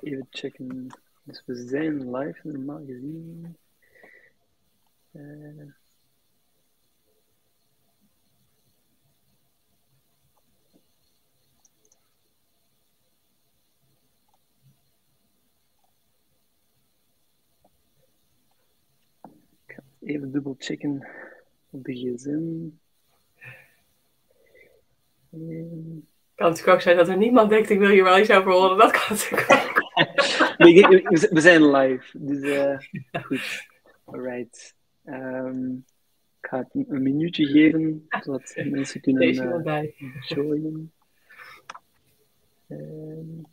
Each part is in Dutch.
Even checken. Dus we zijn live, normaal gezien. Uh, even dubbel checken op de gsm. En... Kan natuurlijk ook zijn dat er niemand denkt, ik wil hier wel iets over horen. Dat kan natuurlijk. we zijn live, dus uh, goed. Alright. Um, ik ga het een minuutje geven, zodat mensen kunnen uh, joinen. Um,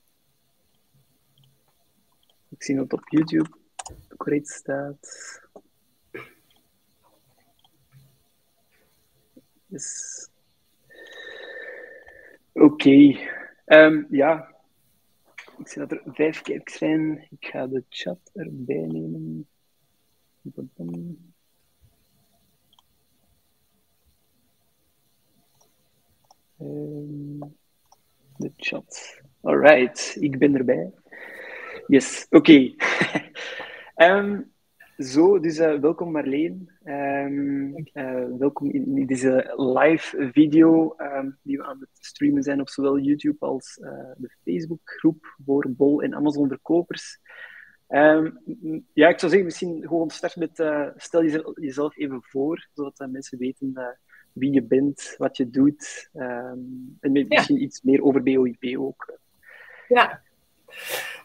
ik zie dat het op YouTube correct staat. Oké. Okay. Um, ja, ik zie dat er vijf kijkers zijn. Ik ga de chat erbij nemen. Um, de chat. Alright, ik ben erbij. Yes, oké. Um, Zo, dus uh, welkom Marleen. Um, uh, welkom in, in, deze live video um, die we aan het streamen zijn op zowel YouTube als uh, de Facebookgroep voor Bol en Amazon verkopers. Um, ja, ik zou zeggen, misschien gewoon start met stel jezelf, even voor, zodat mensen weten wie je bent, wat je doet en misschien ja. iets meer over BOIP ook. Ja,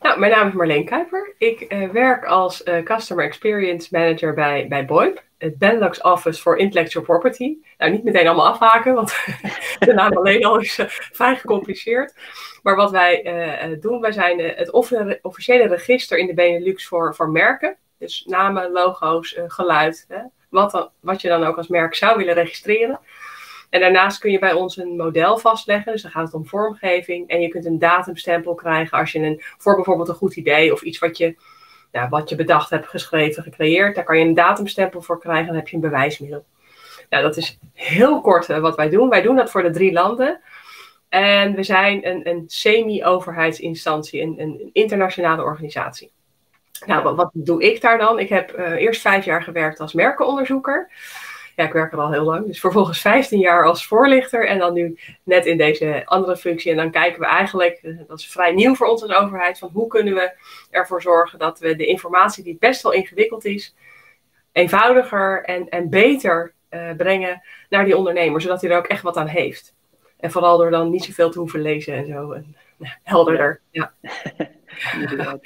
nou, mijn naam is Marleen Kuiper. Ik uh, werk als uh, Customer Experience Manager bij, bij BOIP, het Benelux Office for Intellectual Property. Nou, niet meteen allemaal afhaken, want de naam alleen al is uh, vrij gecompliceerd. Maar wat wij doen, wij zijn het officiële register in de Benelux voor, voor merken. Dus namen, logo's, geluid, wat, dan, wat je dan ook als merk zou willen registreren. En daarnaast kun je bij ons een model vastleggen. Dus dan gaat het om vormgeving. En je kunt een datumstempel krijgen als je een, voor bijvoorbeeld een goed idee of iets wat je, nou, wat je bedacht hebt, geschreven, gecreëerd. Daar kan je een datumstempel voor krijgen. Dan heb je een bewijsmiddel. Nou, dat is heel kort uh, wat wij doen. Wij doen dat voor de drie landen. En we zijn een, een semi-overheidsinstantie, een, een, internationale organisatie. Nou, wat, doe ik daar dan? Ik heb uh, eerst vijf jaar gewerkt als merkenonderzoeker ja, ik werk er al heel lang. Dus vervolgens 15 jaar als voorlichter en dan nu net in deze andere functie. En dan kijken we eigenlijk, eh, dat is vrij nieuw voor ons als overheid, van hoe kunnen we ervoor zorgen dat we de informatie die best wel ingewikkeld is, eenvoudiger en, en beter uh, brengen naar die ondernemer, zodat hij er ook echt wat aan heeft. En vooral door dan niet zoveel te hoeven lezen en zo. En, nou, helderder, ja. Inderdaad.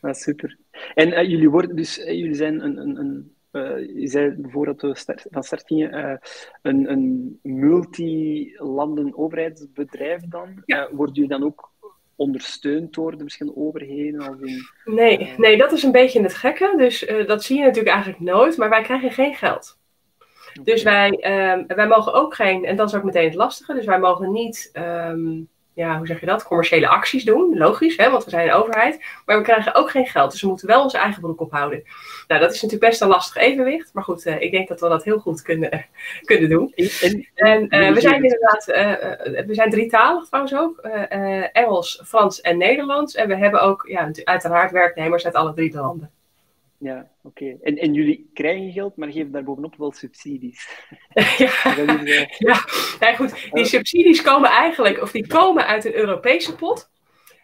Nou, super. En uh, jullie, worden dus, jullie zijn een, een, een uh, je zei voordat we start, van start gingen, uh, een, een multi-landen overheidsbedrijf dan. Ja. Uh, worden jullie dan ook ondersteund door de verschillende overheden? Of in, nee, nee, dat is een beetje het gekke. Dus dat zie je natuurlijk eigenlijk nooit, maar wij krijgen geen geld. Dus wij, um, wij mogen ook geen, en dat is ook meteen het lastige, dus wij mogen niet um, ja, hoe zeg je dat, commerciële acties doen. Logisch, hè, want we zijn een overheid. Maar we krijgen ook geen geld, dus we moeten wel onze eigen broek ophouden. Nou, dat is natuurlijk best een lastig evenwicht. Maar goed, uh, ik denk dat we dat heel goed kunnen, kunnen doen. En, en uh, we zijn inderdaad, uh, we zijn drietalig trouwens ook. Engels, Frans en Nederlands. En we hebben ook ja, uiteraard werknemers uit alle drie de landen. Ja, oké. En, en jullie krijgen geld, maar geven daarbovenop wel subsidies. ja, ja. ja, goed. Die subsidies komen eigenlijk, of die komen uit een Europese pot.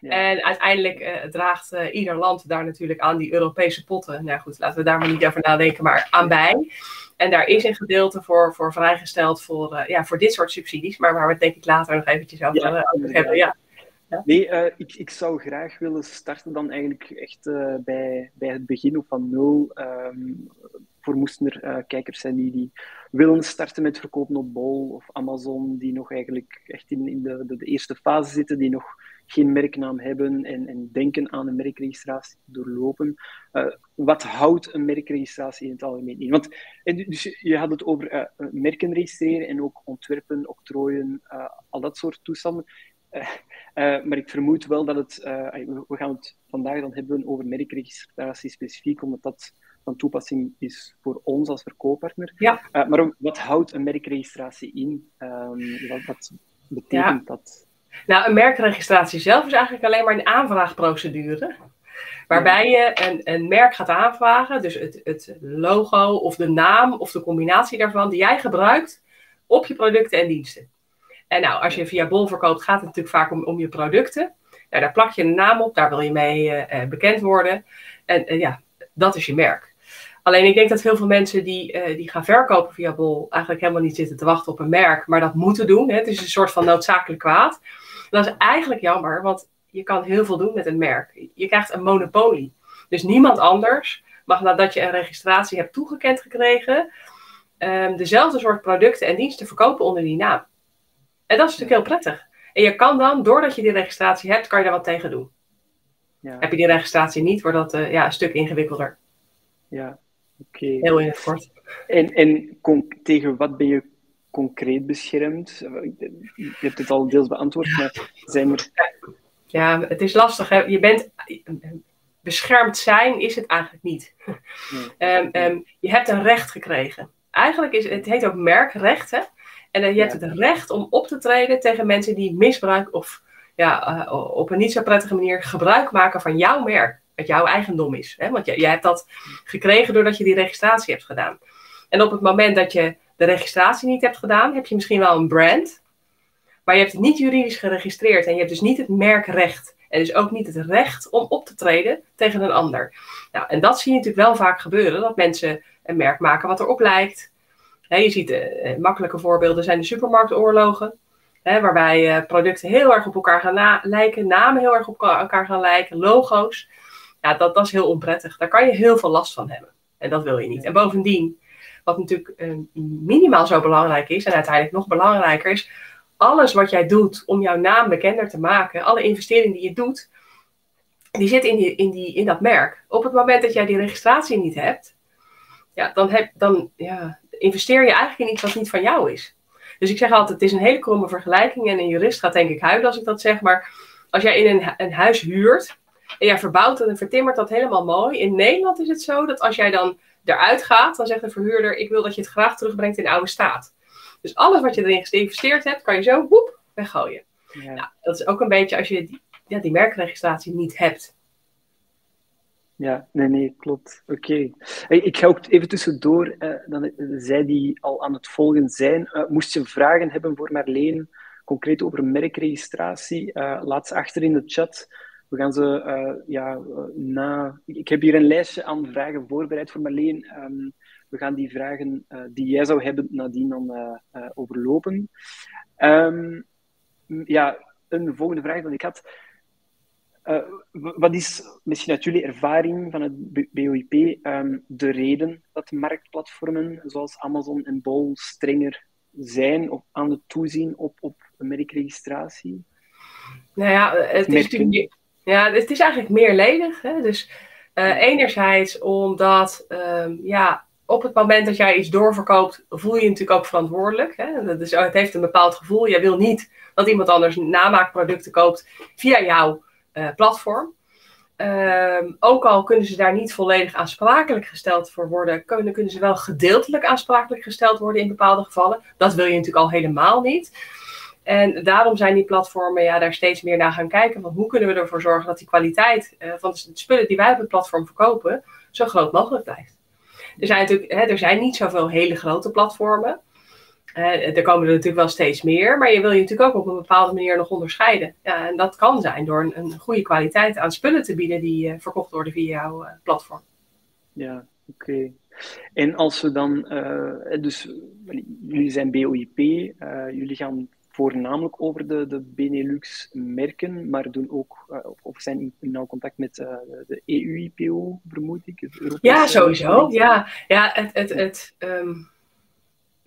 En uiteindelijk uh, draagt uh, ieder land daar natuurlijk aan die Europese potten. Nou goed, laten we daar maar niet over nadenken, maar aan bij. En daar is een gedeelte voor, voor vrijgesteld voor, ja, voor dit soort subsidies. Maar waar we het denk ik later nog eventjes over, ja, over hebben. Ja. Nee, uh, ik, ik zou graag willen starten dan eigenlijk echt uh, bij, bij het begin of van nul. Um, voor moesten er uh, kijkers zijn die, die willen starten met verkopen op Bol of Amazon, die nog eigenlijk echt in, in de, de, eerste fase zitten, die nog geen merknaam hebben en, en denken aan een merkregistratie doorlopen. wat houdt een merkregistratie in het algemeen in? Want en dus je had het over merken registreren en ook ontwerpen, octrooien, al dat soort toestanden. Uh, maar ik vermoed wel dat het, uh, we gaan het vandaag dan hebben over merkregistratie specifiek, omdat dat van toepassing is voor ons als verkooppartner. Ja. maar wat houdt een merkregistratie in? Um, wat, wat, betekent ja. dat? Nou, een merkregistratie zelf is eigenlijk alleen maar een aanvraagprocedure. Waarbij je een, een merk gaat aanvragen, dus het, het logo of de naam of de combinatie daarvan, die jij gebruikt op je producten en diensten. En nou, als je via Bol verkoopt, gaat het natuurlijk vaak om, om je producten. Nou, daar plak je een naam op, daar wil je mee uh, bekend worden. En uh, ja, dat is je merk. Alleen ik denk dat heel veel mensen die, uh, die gaan verkopen via Bol eigenlijk helemaal niet zitten te wachten op een merk, maar dat moeten doen. Hè. Het is een soort van noodzakelijk kwaad. Dat is eigenlijk jammer, want je kan heel veel doen met een merk. Je krijgt een monopolie. Dus niemand anders mag nadat je een registratie hebt toegekend gekregen, um, dezelfde soort producten en diensten verkopen onder die naam. En dat is natuurlijk heel prettig. En je kan dan, doordat je die registratie hebt, kan je daar wat tegen doen. Ja. Heb je die registratie niet, wordt dat uh, ja, een stuk ingewikkelder. Ja, oké. Okay. Heel in het kort. En, en tegen wat ben je concreet beschermd? Je hebt het al deels beantwoord, maar zijn er... Ja, het is lastig. Hè? Je bent... Beschermd zijn is het eigenlijk niet. Nee. um, um, je hebt een recht gekregen. Eigenlijk is het heet ook merkrecht, hè? En je hebt het recht om op te treden tegen mensen die misbruik of ja, uh, op een niet zo prettige manier gebruik maken van jouw merk. Het jouw eigendom is. Hè? Want jij, jij hebt dat gekregen doordat je die registratie hebt gedaan. En op het moment dat je de registratie niet hebt gedaan, heb je misschien wel een brand. Maar je hebt het niet juridisch geregistreerd. En je hebt dus niet het merkrecht. En dus ook niet het recht om op te treden tegen een ander. Nou, en dat zie je natuurlijk wel vaak gebeuren. Dat mensen een merk maken wat erop lijkt je ziet uh, makkelijke voorbeelden zijn de supermarktoorlogen. Hè, waarbij uh, producten heel erg op elkaar gaan lijken, namen heel erg op elkaar gaan lijken, logo's. Ja, dat, dat is heel onprettig. Daar kan je heel veel last van hebben. En dat wil je niet. En bovendien, wat natuurlijk uh, minimaal zo belangrijk is, en uiteindelijk nog belangrijker is, alles wat jij doet om jouw naam bekender te maken, alle investeringen die je doet, die zit in, die, in, die, in dat merk. Op het moment dat jij die registratie niet hebt, ja, dan, heb, dan, ja, investeer je eigenlijk in iets wat niet van jou is. Dus ik zeg altijd, het is een hele kromme vergelijking en een jurist gaat denk ik huilen als ik dat zeg, maar als jij in een, een huis huurt en jij verbouwt het en vertimmert dat helemaal mooi. In Nederland is het zo dat als jij dan eruit gaat, dan zegt de verhuurder, ik wil dat je het graag terugbrengt in oude staat. Dus alles wat je erin geïnvesteerd hebt, kan je zo woep, weggooien. Ja. Nou, dat is ook een beetje als je die, ja, die merkregistratie niet hebt. Ja, nee, nee, klopt. Oké. Ik ga ook even tussendoor, uh, dan, zij die al aan het volgen zijn, uh, moest je vragen hebben voor Marleen, concreet over merkregistratie, laat ze achter in de chat. We gaan ze, ja, na... Ik heb hier een lijstje aan vragen voorbereid voor Marleen. Um, we gaan die vragen die jij zou hebben nadien dan overlopen. Um, ja, een volgende vraag die ik had uh, wat is misschien uit jullie ervaring van het BOIP um, ehm, de reden dat marktplatformen zoals Amazon en Bol strenger zijn of aan het toezien op, op merkregistratie? Nou ja, het is, natuurlijk, ja, het is eigenlijk meerledig. Hè? Dus uh, enerzijds omdat um, ja, op het moment dat jij iets doorverkoopt, voel je je natuurlijk ook verantwoordelijk. Hè? Dus het heeft een bepaald gevoel. Jij wil niet dat iemand anders namaakproducten koopt via jou platform. Ehm, ook al kunnen ze daar niet volledig aansprakelijk gesteld voor worden, kunnen, kunnen ze wel gedeeltelijk aansprakelijk gesteld worden in bepaalde gevallen. Dat wil je natuurlijk al helemaal niet. En daarom zijn die platformen ja, daar steeds meer naar gaan kijken. Van hoe kunnen we ervoor zorgen dat die kwaliteit uh, van de spullen die wij op het platform verkopen, zo groot mogelijk blijft. Er zijn natuurlijk hè, er zijn niet zoveel hele grote platformen. Er komen er natuurlijk wel steeds meer, maar je wil je natuurlijk ook op een bepaalde manier nog onderscheiden. Ja, en dat kan zijn door een, een goede kwaliteit aan spullen te bieden die uh, verkocht worden via jouw uh, platform. Ja, oké. En als we dan, dus jullie zijn BOIP, jullie gaan voornamelijk over de, de Benelux-merken, maar doen ook, of zijn in, nauw contact met de EU-IPO, vermoed ik? ja, sowieso. Ja, ja het, het, het um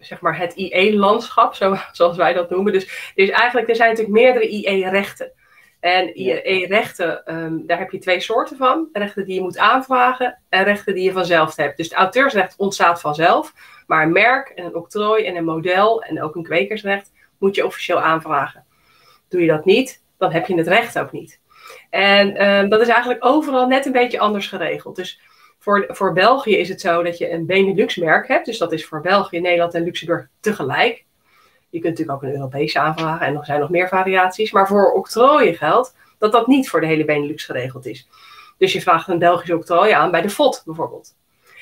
zeg maar het IE-landschap, zo, zoals wij dat noemen. Dus, dus eigenlijk, er zijn natuurlijk meerdere IE-rechten. En IE-rechten, um, daar heb je twee soorten van. Rechten die je moet aanvragen en rechten die je vanzelf hebt. Dus het auteursrecht ontstaat vanzelf. Maar een merk en een octrooi en een model en ook een kwekersrecht moet je officieel aanvragen. Doe je dat niet, dan heb je het recht ook niet. En um, dat is eigenlijk overal net een beetje anders geregeld. Dus voor, voor België is het zo dat je een Benelux-merk hebt. Dus dat is voor België, Nederland en Luxemburg tegelijk. Je kunt natuurlijk ook een Europese aanvragen en er zijn nog meer variaties. Maar voor octrooien geldt dat dat niet voor de hele Benelux geregeld is. Dus je vraagt een Belgisch octrooi aan bij de FOD bijvoorbeeld.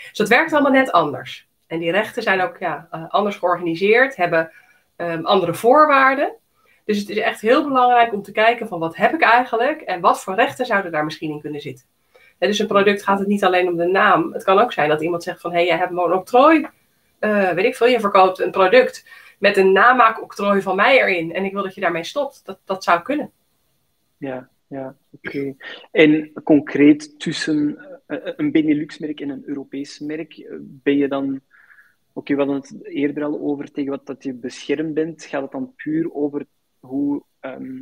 Dus dat werkt allemaal net anders. En die rechten zijn ook ja, eh, anders georganiseerd, hebben um, andere voorwaarden. Dus het is echt heel belangrijk om te kijken van wat heb ik eigenlijk en wat voor rechten zouden daar misschien in kunnen zitten. Dus een product gaat het niet alleen om de naam. Het kan ook zijn dat iemand zegt van hé, hey, jij hebt een octrooi, uh, weet ik veel, je verkoopt een product met een namaakoctrooi van mij erin en ik wil dat je daarmee stopt. Dat, dat zou kunnen. Ja, ja, oké. En concreet tussen eh, een Benelux-merk en een Europees merk, eh, ben je dan... Oké, we hadden het eerder al over tegen wat dat je beschermd bent. Gaat het dan puur over hoe uh,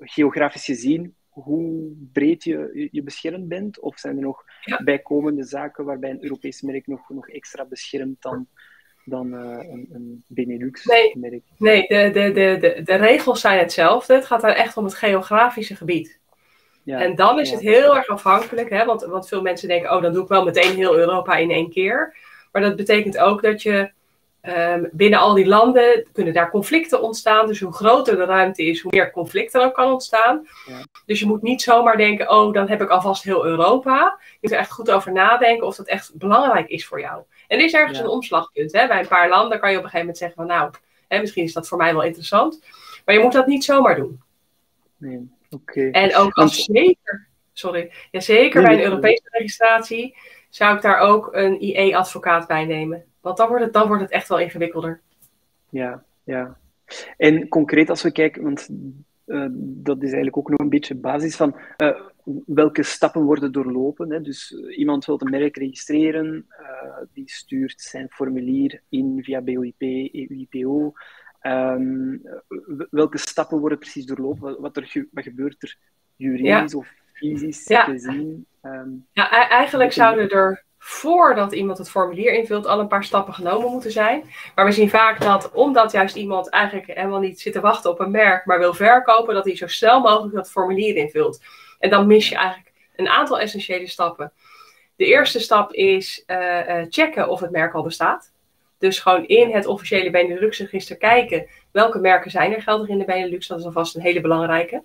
geografisch gezien, hoe breed je, je beschermd bent? Of zijn er nog bijkomende zaken waarbij een Europees merk nog, nog extra beschermt dan, dan uh, een, een Benelux-merk? Nee, nee de, de, de, de, de regels zijn hetzelfde. Het gaat daar echt om het geografische gebied. Ja, en dan is het heel erg afhankelijk, hè, want, want veel mensen denken, oh, dan doe ik wel meteen heel Europa in één keer. Maar dat betekent ook dat je um, binnen al die landen kunnen daar conflicten ontstaan. Dus hoe groter de ruimte is, hoe meer conflicten er ook kan ontstaan. Ja. Dus je moet niet zomaar denken, oh, dan heb ik alvast heel Europa. Je moet er echt goed over nadenken of dat echt belangrijk is voor jou. En er is ergens een omslagpunt. Hè? Bij een paar landen kan je op een gegeven moment zeggen van, nou, hè, misschien is dat voor mij wel interessant. Maar je moet dat niet zomaar doen. Nee. Okay. En ook als zeker, sorry, ja, zeker bij een Europese registratie zou ik daar ook een IE-advocaat bij nemen. Want dan wordt, het, dan wordt het echt wel ingewikkelder. Ja, ja. En concreet als we kijken, want uh, dat is eigenlijk ook nog een beetje basis van uh, welke stappen worden doorlopen. Hè? Dus uh, iemand wil een merk registreren, die stuurt zijn formulier in via BOIP, EU-IPO. Um, welke stappen worden precies doorlopen? Wat, er, wat gebeurt er juridisch of fysisch ja. gezien? Um, ja, e-, eigenlijk zouden er voordat iemand het formulier invult al een paar stappen genomen moeten zijn. Maar we zien vaak dat omdat juist iemand eigenlijk helemaal niet zit te wachten op een merk, maar wil verkopen, dat hij zo snel mogelijk dat formulier invult. En dan mis je eigenlijk een aantal essentiële stappen. De eerste stap is uh, checken of het merk al bestaat. Dus gewoon in het officiële Benelux-register kijken welke merken zijn er geldig in de Benelux. Dat is alvast een hele belangrijke.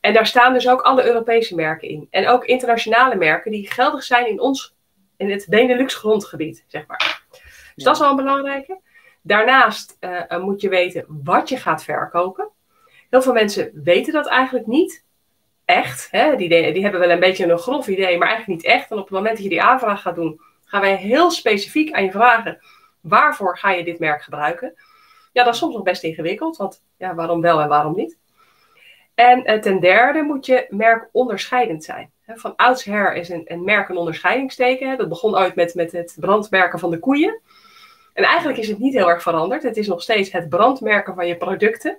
En daar staan dus ook alle Europese merken in. En ook internationale merken die geldig zijn in ons, in het Benelux-grondgebied, zeg maar. Dus dat is wel een belangrijke. Daarnaast uh, moet je weten wat je gaat verkopen. Heel veel mensen weten dat eigenlijk niet echt. Hè? Die, die hebben wel een beetje een grof idee, maar eigenlijk niet echt. En op het moment dat je die aanvraag gaat doen, gaan wij heel specifiek aan je vragen waarvoor ga je dit merk gebruiken? Ja, dat is soms nog best ingewikkeld, want ja, waarom wel en waarom niet? En eh, ten derde moet je merk onderscheidend zijn. Van oudsher is een, een merk een onderscheidingsteken. Dat begon ooit met, met het brandmerken van de koeien. En eigenlijk is het niet heel erg veranderd. Het is nog steeds het brandmerken van je producten.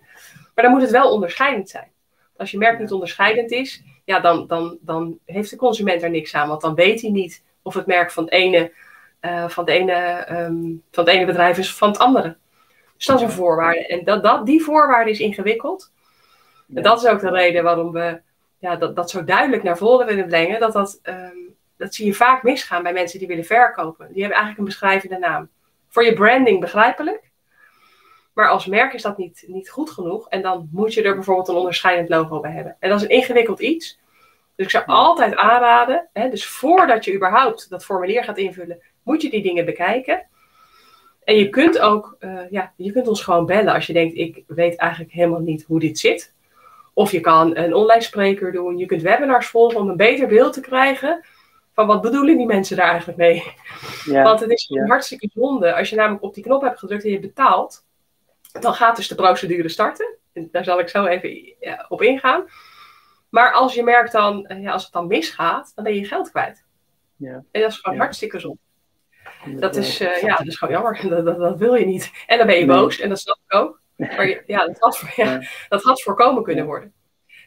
Maar dan moet het wel onderscheidend zijn. Als je merk niet onderscheidend is, ja, dan, dan, dan heeft de consument er niks aan. Want dan weet hij niet of het merk van het ene uh, van, de ene, um, van het ene bedrijf is van het andere. Dus dat is een voorwaarde. En dat, dat, die voorwaarde is ingewikkeld. En dat is ook de reden waarom we ja, dat, dat zo duidelijk naar voren willen brengen. Dat, dat, um, dat zie je vaak misgaan bij mensen die willen verkopen. Die hebben eigenlijk een beschrijvende naam. Voor je branding begrijpelijk. Maar als merk is dat niet, niet goed genoeg. En dan moet je er bijvoorbeeld een onderscheidend logo bij hebben. En dat is een ingewikkeld iets. Dus ik zou altijd aanraden, hè, dus voordat je überhaupt dat formulier gaat invullen, moet je die dingen bekijken. En je kunt ook, uh, ja, je kunt ons gewoon bellen als je denkt, ik weet eigenlijk helemaal niet hoe dit zit. Of je kan een online spreker doen. Je kunt webinars volgen om een beter beeld te krijgen van wat bedoelen die mensen daar eigenlijk mee. Ja, Want het is ja. hartstikke zonde. Als je namelijk op die knop hebt gedrukt en je betaalt, dan gaat dus de procedure starten. En daar zal ik zo even ja, op ingaan. Maar als je merkt dan, ja, als het dan misgaat, dan ben je je geld kwijt. Ja. En dat is gewoon hartstikke zonde. Dat is, uh, ja, dat is gewoon jammer. Dat, dat, dat, wil je niet. En dan ben je boos, en dat snap ik ook. Maar ja, dat had, ja, dat had voorkomen kunnen worden.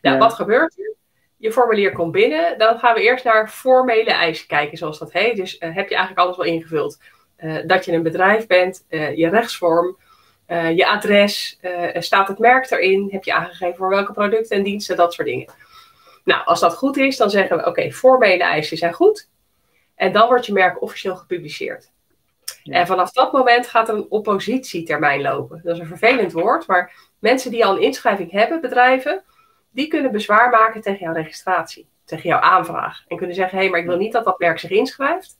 Nou, wat gebeurt er? Je formulier komt binnen, dan gaan we eerst naar formele eisen kijken, zoals dat heet. Dus uh, heb je eigenlijk alles wel ingevuld. Uh, dat je een bedrijf bent, je rechtsvorm, je adres, staat het merk erin, heb je aangegeven voor welke producten en diensten, dat soort dingen. Nou, als dat goed is, dan zeggen we: oké, okay, formele eisen zijn goed. En dan wordt je merk officieel gepubliceerd. En vanaf dat moment gaat er een oppositietermijn lopen. Dat is een vervelend woord, maar mensen die al een inschrijving hebben, bedrijven, die kunnen bezwaar maken tegen jouw registratie, tegen jouw aanvraag. En kunnen zeggen, hé, hey, maar ik wil niet dat dat merk zich inschrijft,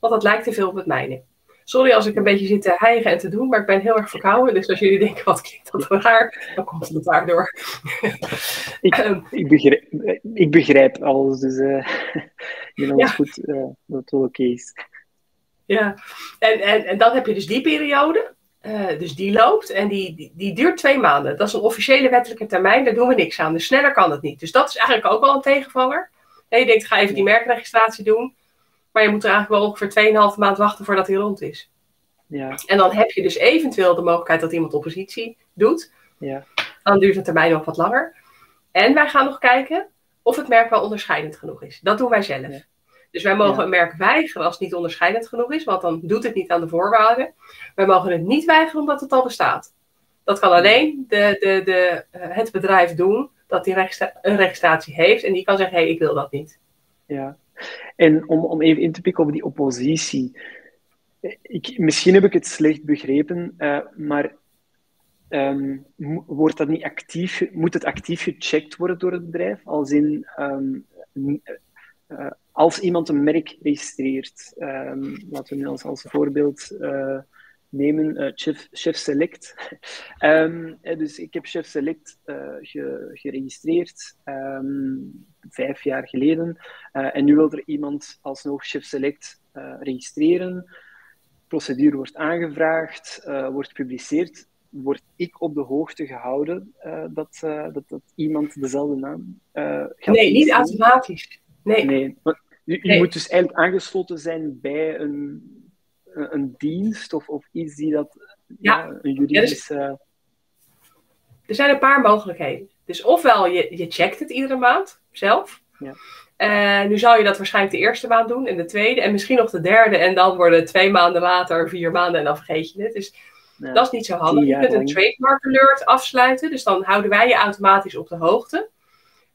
want dat lijkt te veel op het mijne. Sorry als ik een beetje zit te hijgen en te doen, maar ik ben heel erg verkouden. Dus als jullie denken, wat klinkt dat raar, dan komt het daardoor. ik, ehm, ik, begrijp, ik begrijp alles, dus uh, je ja. goed uh, dat het wel oké is. Ja, en, en, en dan heb je dus die periode. Uh, dus die loopt en die, die, die, duurt twee maanden. Dat is een officiële wettelijke termijn, daar doen we niks aan. Dus sneller kan het niet. Dus dat is eigenlijk ook wel een tegenvaller. En je denkt, ga even die merkregistratie doen. Maar je moet er eigenlijk wel ongeveer 2,5 maand wachten voordat hij rond is. Ja. En dan heb je dus eventueel de mogelijkheid dat iemand oppositie doet. Ja. Dan duurt de termijn nog wat langer. En wij gaan nog kijken of het merk wel onderscheidend genoeg is. Dat doen wij zelf. Dus wij mogen een merk weigeren als het niet onderscheidend genoeg is, want dan doet het niet aan de voorwaarden. Wij mogen het niet weigeren omdat het al bestaat. Dat kan alleen de, de, de, eh, het bedrijf doen dat die een registratie heeft en die kan zeggen: hé, hey, ik wil dat niet. Ja, en om, om even in te pikken op die oppositie. Ik, misschien heb ik het slecht begrepen, uh, maar um, wordt dat niet actief, moet het actief gecheckt worden door het bedrijf? Als in, um, uh, als iemand een merk registreert, um, laten we nu als, als voorbeeld uh, nemen, uh, Chef, Chef Select. um, dus ik heb Chef Select uh, ge, geregistreerd um, vijf jaar geleden. en nu wil er iemand alsnog Chef Select registreren. De procedure wordt aangevraagd, wordt gepubliceerd. Word ik op de hoogte gehouden dat, dat, dat iemand dezelfde naam gaat Nee, niet automatisch. Nee. nee. Je, je moet dus eigenlijk aangesloten zijn bij een, een dienst of, of iets die dat ja. een juridische. Ja, dus, er zijn een paar mogelijkheden. Dus ofwel je, je checkt het iedere maand zelf. Ja. Uh, nu zou je dat waarschijnlijk de eerste maand doen en de tweede en misschien nog de derde. En dan worden het twee maanden later, vier maanden en dan vergeet je het. Dus ja, dat is niet zo handig. Je kunt een trademark alert afsluiten. Dus dan houden wij je automatisch op de hoogte.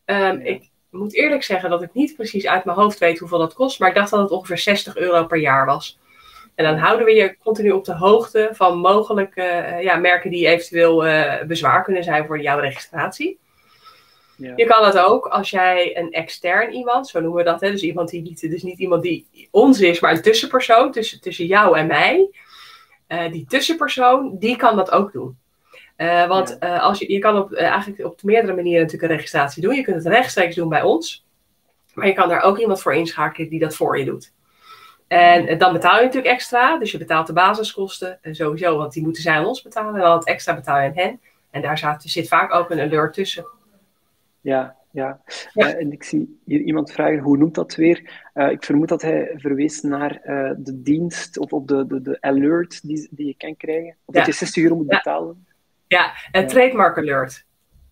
Um, ik, ik moet eerlijk zeggen dat ik niet precies uit mijn hoofd weet hoeveel dat kost, maar ik dacht dat het ongeveer 60 euro per jaar was. En dan houden we je continu op de hoogte van mogelijke uh, ja, merken die eventueel uh, bezwaar kunnen zijn voor jouw registratie. Ja. Je kan het ook als jij een extern iemand, zo noemen we dat, hè, dus iemand die niet, dus niet iemand die ons is, maar een tussenpersoon tussen, tussen jou en mij. Uh, die tussenpersoon, die kan dat ook doen. Uh, want uh, als je, je kan op, uh, eigenlijk op meerdere manieren natuurlijk een registratie doen. Je kunt het rechtstreeks doen bij ons. Maar je kan daar ook iemand voor inschakelen die dat voor je doet. En dan betaal je natuurlijk extra. Dus je betaalt de basiskosten sowieso, want die moeten zij aan ons betalen. En dan het extra betaal je aan hen. En daar zit, zit vaak ook een alert tussen. Ja, ja. ja. en ik zie hier iemand vragen, hoe noemt dat weer? ik vermoed dat hij verwees naar de dienst of op de, de, de alert die, die je kan krijgen. Of dat je 60 euro moet betalen. Ja, een trademark alert.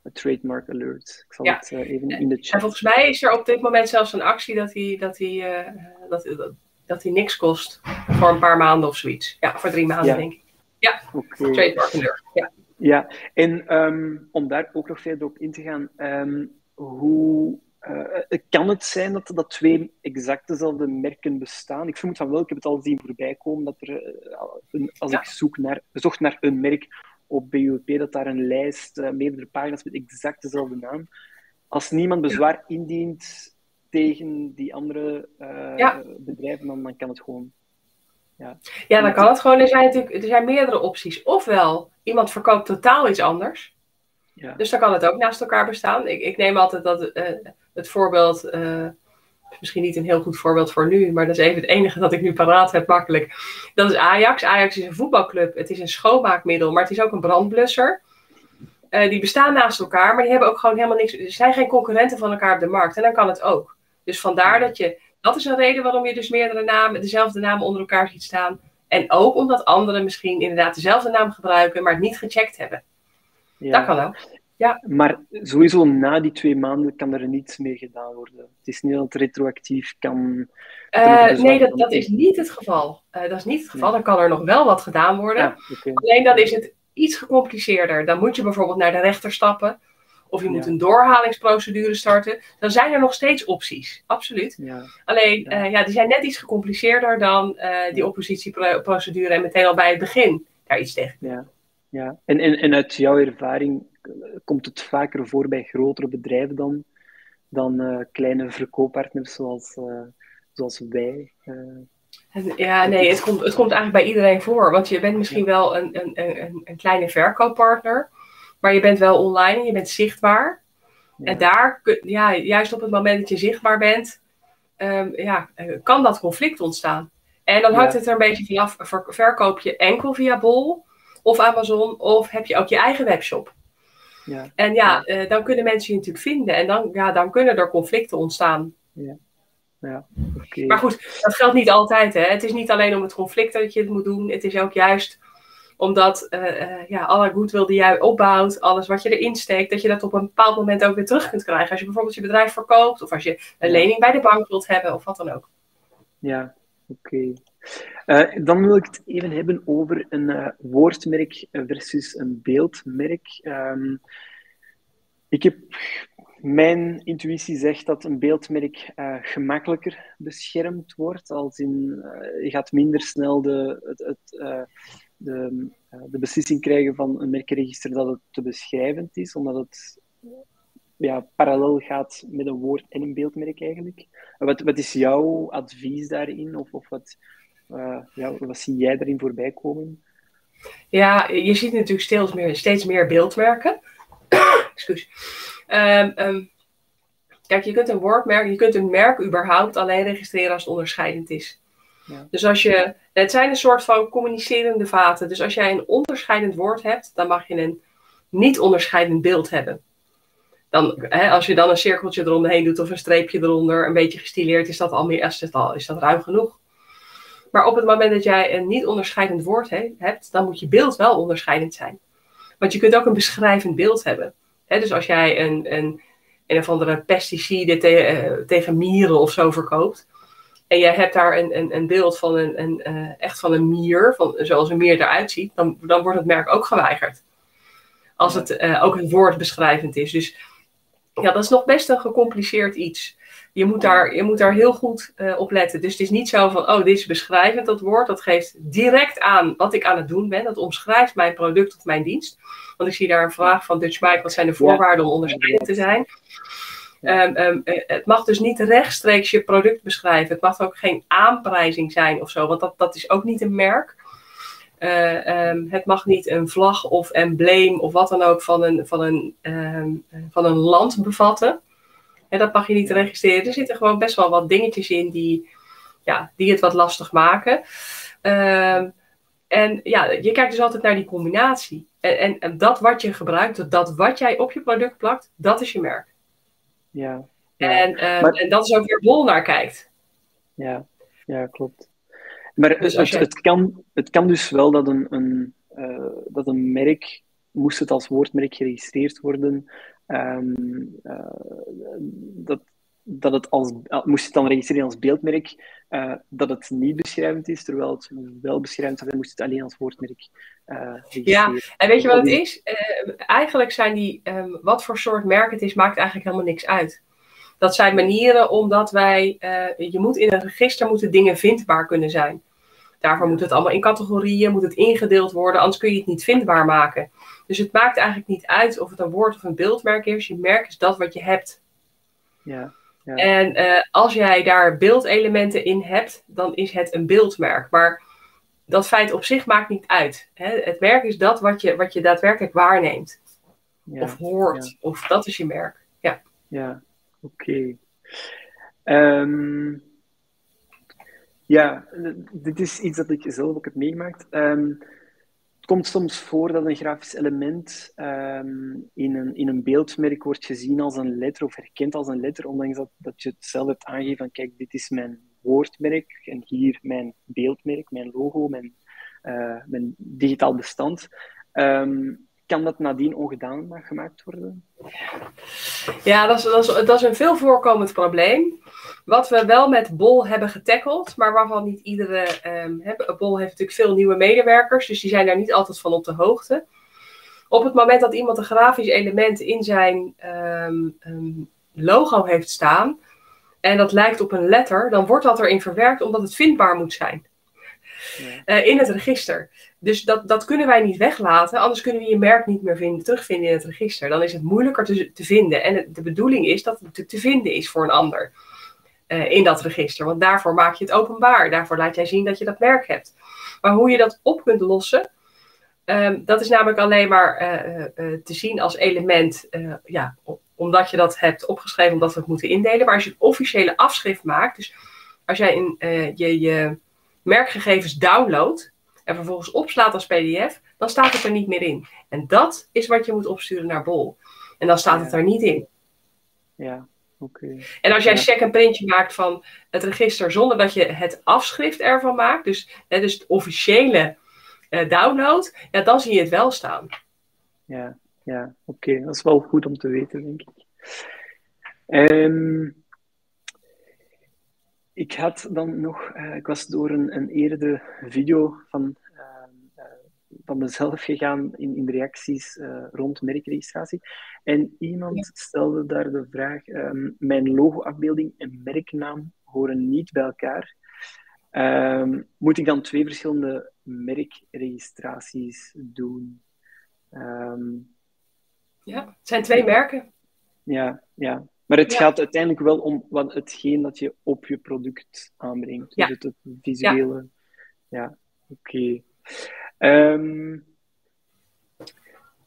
Een trademark alert. Ik zal het uh, even in de chat. En volgens mij is er op dit moment zelfs een actie dat hij, dat hij, uh, dat, dat, dat hij niks kost voor een paar maanden of zoiets. Ja, voor drie maanden denk ik. Ja, okay. trademark alert. Ja, ja. en um, om daar ook nog verder op in te gaan, um, hoe uh, kan het zijn dat, dat twee exact dezelfde merken bestaan? Ik vermoed van wel, ik heb het al zien voorbij komen, dat er, uh, als ja. ik zoek naar, zocht naar een merk, op BUP dat daar een lijst, uh, meerdere pagina's met exact dezelfde naam. Als niemand bezwaar indient tegen die andere uh, bedrijven, dan, dan kan het gewoon. Ja, ja dan kan het gewoon. Er zijn natuurlijk er zijn meerdere opties. Ofwel, iemand verkoopt totaal iets anders. Ja. Dus dan kan het ook naast elkaar bestaan. Ik, ik neem altijd dat, uh, het voorbeeld misschien niet een heel goed voorbeeld voor nu, maar dat is even het enige dat ik nu paraat heb, makkelijk. Dat is Ajax. Ajax is een voetbalclub. Het is een schoonmaakmiddel, maar het is ook een brandblusser. Uh, die bestaan naast elkaar, maar die hebben ook gewoon helemaal niks. Er zijn geen concurrenten van elkaar op de markt. En dan kan het ook. Dus vandaar dat je. Dat is een reden waarom je dus meerdere namen, dezelfde namen onder elkaar ziet staan. En ook omdat anderen misschien inderdaad dezelfde naam gebruiken, maar het niet gecheckt hebben. Ja. Dat kan ook. Ja. Maar sowieso na die twee maanden kan er niets meer gedaan worden. Het is niet dat het retroactief kan. Uh, nee, dat, dat is niet het geval. Uh, dat is niet het geval. Dan kan er nog wel wat gedaan worden. Ja, okay. Alleen dan is het iets gecompliceerder. Dan moet je bijvoorbeeld naar de rechter stappen. of je moet een doorhalingsprocedure starten, dan zijn er nog steeds opties. Absoluut. Ja. Alleen, ja. ja. die zijn net iets gecompliceerder dan die oppositieprocedure en meteen al bij het begin daar iets tegen. Ja, ja. En, en, en uit jouw ervaring komt het vaker voor bij grotere bedrijven dan, dan kleine verkooppartners zoals, zoals wij? Ja, nee, het komt, het komt eigenlijk bij iedereen voor. Want je bent misschien wel een, een, een, een kleine verkooppartner, maar je bent wel online en je bent zichtbaar. En daar, ja, juist op het moment dat je zichtbaar bent, um, ja, eh, kan dat conflict ontstaan. En dan hangt het er een beetje vanaf, verkoop je enkel via Bol of Amazon, of heb je ook je eigen webshop? Ja. En ja, uh, dan kunnen mensen je natuurlijk vinden en dan, ja, dan kunnen er conflicten ontstaan. Ja. Ja, Maar goed, dat geldt niet altijd. Hè? Het is niet alleen om het conflict dat je het moet doen. Het is ook juist omdat uh, uh, ja, alle goodwill die jij opbouwt, alles wat je erin steekt, dat je dat op een bepaald moment ook weer terug kunt krijgen. Als je bijvoorbeeld je bedrijf verkoopt of als je een lening bij de bank wilt hebben of wat dan ook. Ja, oké. Uh, dan wil ik het even hebben over een woordmerk versus een beeldmerk. Um, ik heb mijn intuïtie zegt dat een beeldmerk uh, gemakkelijker beschermd wordt. Als in, je gaat minder snel de, het, het, de, de, beslissing krijgen van een merkenregister dat het te beschrijvend is, omdat het ja, parallel gaat met een woord en een beeldmerk eigenlijk. Wat, wat is jouw advies daarin? Of, of wat, ja, wat zie jij daarin voorbij komen? Ja, je ziet natuurlijk steeds meer, steeds meer beeldmerken. Excuus. Um, um, kijk, je kunt een woordmerk, je kunt een merk überhaupt alleen registreren als het onderscheidend is. Ja. Dus als je, het zijn een soort van communicerende vaten. Dus als jij een onderscheidend woord hebt, dan mag je een niet onderscheidend beeld hebben. Dan, hè, als je dan een cirkeltje eromheen doet of een streepje eronder, een beetje gestileerd, is dat al meer, is dat, al, is dat ruim genoeg. Maar op het moment dat jij een niet onderscheidend woord he, hebt, dan moet je beeld wel onderscheidend zijn. Want je kunt ook een beschrijvend beeld hebben dus als jij een, een, een of andere pesticide eh, tegen mieren of zo verkoopt. En jij hebt daar een, een, een beeld van een, een uh, echt van een mier, van, zoals een mier eruit ziet, dan, dan wordt het merk ook geweigerd. Als het uh, ook een woord beschrijvend is. Dus ja, dat is nog best een gecompliceerd iets. Je moet daar, je moet daar heel goed uh, op letten. Dus het is niet zo van, oh, dit is beschrijvend, dat woord. Dat geeft direct aan wat ik aan het doen ben. Dat omschrijft mijn product of mijn dienst. Want ik zie daar een vraag van Dutch Mike, wat zijn de voorwaarden om onderscheidend te zijn? Um, um, het mag dus niet rechtstreeks je product beschrijven. Het mag ook geen aanprijzing zijn of zo, want dat, dat is ook niet een merk. Uh, um, het mag niet een vlag of embleem of wat dan ook van een, van een, van een land bevatten. En dat mag je niet registreren. Er zitten gewoon best wel wat dingetjes in die, ja, die het wat lastig maken. en ja, je kijkt dus altijd naar die combinatie. En, en, dat wat je gebruikt, dat wat jij op je product plakt, dat is je merk. Ja. En, ehm, en dat is ook weer Bol naar kijkt. Ja, ja klopt. Maar dus het, het, kan, het kan dus wel dat een, een, uh, dat een merk, moest het als woordmerk geregistreerd worden, um, uh, dat, dat het als, moest het dan registreren als beeldmerk, uh, dat het niet beschrijvend is, terwijl het wel beschrijvend zou zijn, moest het alleen als woordmerk uh, Ja, en weet je wat het is? Uh, eigenlijk zijn die, um, wat voor soort merk het is, maakt eigenlijk helemaal niks uit. Dat zijn manieren omdat wij, je moet in een register moeten dingen vindbaar kunnen zijn. Daarvoor moet het allemaal in categorieën, moet het ingedeeld worden, anders kun je het niet vindbaar maken. Dus het maakt eigenlijk niet uit of het een woord of een beeldmerk is. Je merk is dat wat je hebt. Ja. En uh, als jij daar beeldelementen in hebt, dan is het een beeldmerk. Maar dat feit op zich maakt niet uit. Hè? Het merk is dat wat je, wat je daadwerkelijk waarneemt. Ja, of hoort. Ja. Of dat is je merk. Ja, ja oké. Okay. Um, ehm, ja, dit is iets dat ik zelf ook heb meegemaakt. Um, komt soms voor dat een grafisch element um, in, een, in een beeldmerk wordt gezien als een letter of herkend als een letter, ondanks dat, dat je het zelf hebt aangegeven van kijk, dit is mijn woordmerk en hier mijn beeldmerk, mijn logo, mijn, uh, mijn digitaal bestand. Um, kan dat nadien ongedaan gemaakt worden? Ja, dat is, dat, is, dat is een veel voorkomend probleem. Wat we wel met Bol hebben getackeld, maar waarvan niet iedere. Um, Bol heeft natuurlijk veel nieuwe medewerkers, dus die zijn daar niet altijd van op de hoogte. op het moment dat iemand een grafisch element in zijn ehm, ehm, logo heeft staan en dat lijkt op een letter, dan wordt dat erin verwerkt omdat het vindbaar moet zijn. Eh, in het register. Dus dat, dat kunnen wij niet weglaten, anders kunnen we je merk niet meer vinden, terugvinden in het register. Dan is het moeilijker te, te vinden. En de bedoeling is dat het te, vinden is voor een ander uh, in dat register. Want daarvoor maak je het openbaar. Daarvoor laat jij zien dat je dat merk hebt. Maar hoe je dat op kunt lossen, um, dat is namelijk alleen maar uh, te zien als element, ja, omdat je dat hebt opgeschreven, omdat we het moeten indelen. Maar als je een officiële afschrift maakt, dus als jij in, je, je merkgegevens downloadt en vervolgens opslaat als PDF, dan staat het er niet meer in. En dat is wat je moet opsturen naar Bol. En dan staat het er niet in. Ja, oké. En als jij ja. check een printje maakt van het register zonder dat je het afschrift ervan maakt, dus, hè, dus het officiële uh, download, ja, dan zie je het wel staan. Ja, ja oké. Dat is wel goed om te weten, denk ik. Um, ik had dan nog, uh, ik was door een, een eerdere video van, uh, uh, van mezelf gegaan in, in de reacties rond merkregistratie. En iemand ja. stelde daar de vraag: um, mijn logoafbeelding en merknaam horen niet bij elkaar. Um, moet ik dan twee verschillende merkregistraties doen? Um, ja, het zijn twee merken. Ja, ja. Maar het ja. gaat uiteindelijk wel om wat, hetgeen dat je op je product aanbrengt. Ja. Dus het, visuele. Ja, ja. oké. Okay. Um,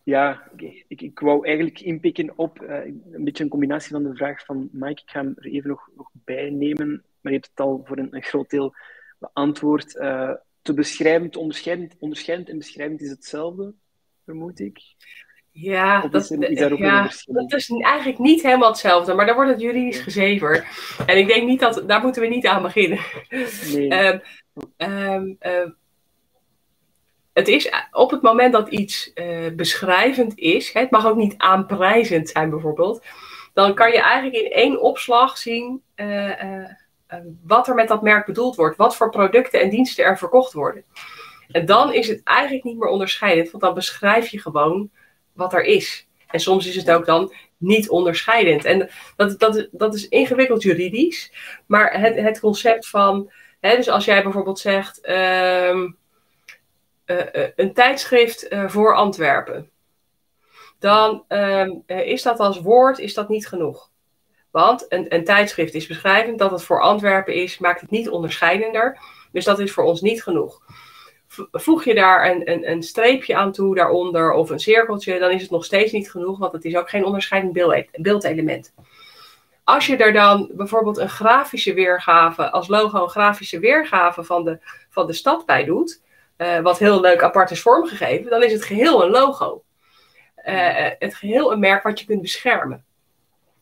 ja, ik, ik wou eigenlijk inpikken op uh, een beetje een combinatie van de vraag van Mike. Ik ga hem er even nog, nog bij nemen, maar je hebt het al voor een, een groot deel beantwoord. Uh, te beschrijvend, onderscheidend, onderscheidend en beschrijvend is hetzelfde, vermoed ik. Ja, dat, is, er, ja dat is eigenlijk niet helemaal hetzelfde, maar dan wordt het juridisch gezever. En ik denk niet dat, daar moeten we niet aan beginnen. Nee. um, um, um, het is op het moment dat iets uh, beschrijvend is, hè, het mag ook niet aanprijzend zijn bijvoorbeeld, dan kan je eigenlijk in één opslag zien uh, uh, wat er met dat merk bedoeld wordt, wat voor producten en diensten er verkocht worden. En dan is het eigenlijk niet meer onderscheidend, want dan beschrijf je gewoon wat er is. En soms is het ook dan niet onderscheidend. En dat, dat, dat is ingewikkeld juridisch, maar het, het concept van, hè, dus als jij bijvoorbeeld zegt, um, uh, uh, een tijdschrift uh, voor Antwerpen, dan um, is dat als woord is dat niet genoeg. Want een, een tijdschrift is beschrijvend dat het voor Antwerpen is, maakt het niet onderscheidender. Dus dat is voor ons niet genoeg voeg je daar een, een, een, streepje aan toe daaronder of een cirkeltje, dan is het nog steeds niet genoeg, want het is ook geen onderscheidend beeldelement. Als je er dan bijvoorbeeld een grafische weergave, als logo een grafische weergave van de, van de stad bij doet, uh, wat heel leuk apart is vormgegeven, dan is het geheel een logo. Uh, het geheel een merk wat je kunt beschermen.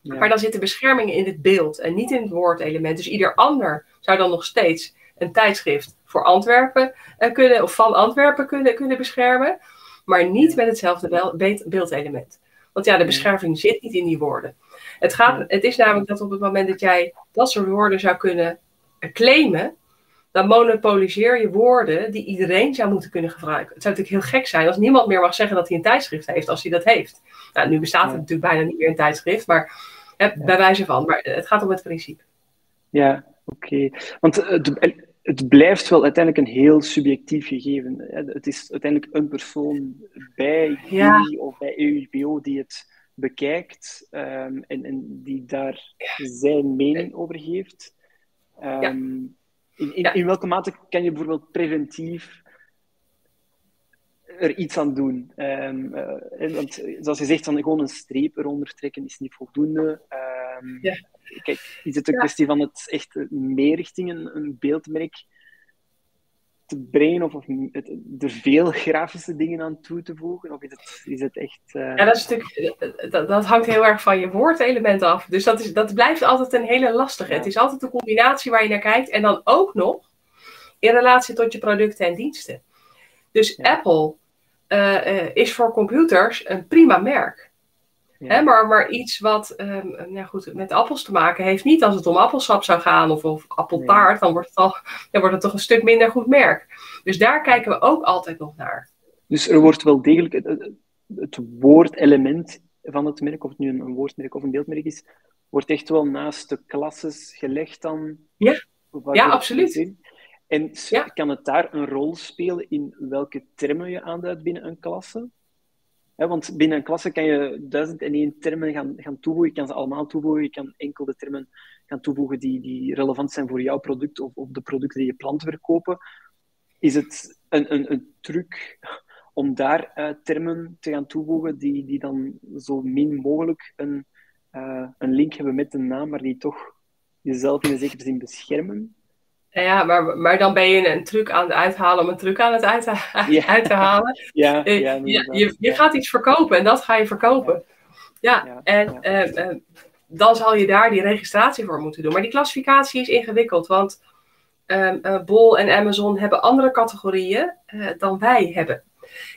Ja. Maar dan zitten beschermingen in het beeld en niet in het woordelement. Dus ieder ander zou dan nog steeds een tijdschrift voor Antwerpen uh, kunnen, of van Antwerpen kunnen, kunnen beschermen, maar niet met hetzelfde beeldelement. Want ja, de bescherming zit niet in die woorden. Het, gaat, het is namelijk dat op het moment dat jij dat soort woorden zou kunnen eh, claimen, dan monopoliseer je woorden die iedereen zou moeten kunnen gebruiken. Het zou natuurlijk heel gek zijn als niemand meer mag zeggen dat hij een tijdschrift heeft als hij dat heeft. Nou, nu bestaat het natuurlijk bijna niet meer een tijdschrift, maar hè, bij wijze van. Maar het gaat om het principe. Ja, oké. Okay. Want uh, de, het blijft wel uiteindelijk een heel subjectief gegeven. Het is uiteindelijk een persoon bij ja. jullie of bij EUBO die het bekijkt um, en, en, die daar ja. zijn mening over geeft. Um, ja. in, in, in, welke mate kan je bijvoorbeeld preventief er iets aan doen? Um, uh, want zoals je zegt, van gewoon een streep eronder trekken is niet voldoende. Kijk, is het een ja. kwestie van het echt meer richting een, een beeldmerk te brengen of, of het, er veel grafische dingen aan toe te voegen? Of is het, is het echt... Uh... Ja, dat, is natuurlijk, dat, dat, hangt heel erg van je woordelement af. Dus dat, is, dat blijft altijd een hele lastige. Ja. Het is altijd een combinatie waar je naar kijkt. En dan ook nog in relatie tot je producten en diensten. Dus ja. Apple uh, uh, is voor computers een prima merk. Ja. Hè, maar, maar iets wat um, nou goed, met appels te maken heeft. Niet als het om appelsap zou gaan of, of appeltaart, nee. dan, wordt het al, dan wordt het toch een stuk minder goed merk. Dus daar kijken we ook altijd nog naar. Dus er wordt wel degelijk. het woordelement van het merk, of het nu een, woordmerk of een beeldmerk is, wordt echt wel naast de klasses gelegd dan. Ja, ja absoluut. En kan het daar een rol spelen in welke termen je aanduidt binnen een klasse? Want binnen een klasse kan je duizend en één termen gaan, gaan toevoegen. Je kan ze allemaal toevoegen. Je kan enkel de termen gaan toevoegen die, die relevant zijn voor jouw product of, of de producten die je plant verkopen. Is het een, een, een truc om daar uh, termen te gaan toevoegen die, die dan zo min mogelijk een, uh, een link hebben met de naam, maar die toch jezelf in een zekere zin beschermen? Ja, maar, maar dan ben je een truc aan het uithalen om een truc aan het uit te, uit te halen. ja, eh, ja, je, je gaat iets verkopen en dat ga je verkopen. Ja, en uh, dan zal je daar die registratie voor moeten doen. Maar die klassificatie is ingewikkeld, want uh, Bol en Amazon hebben andere categorieën dan wij hebben.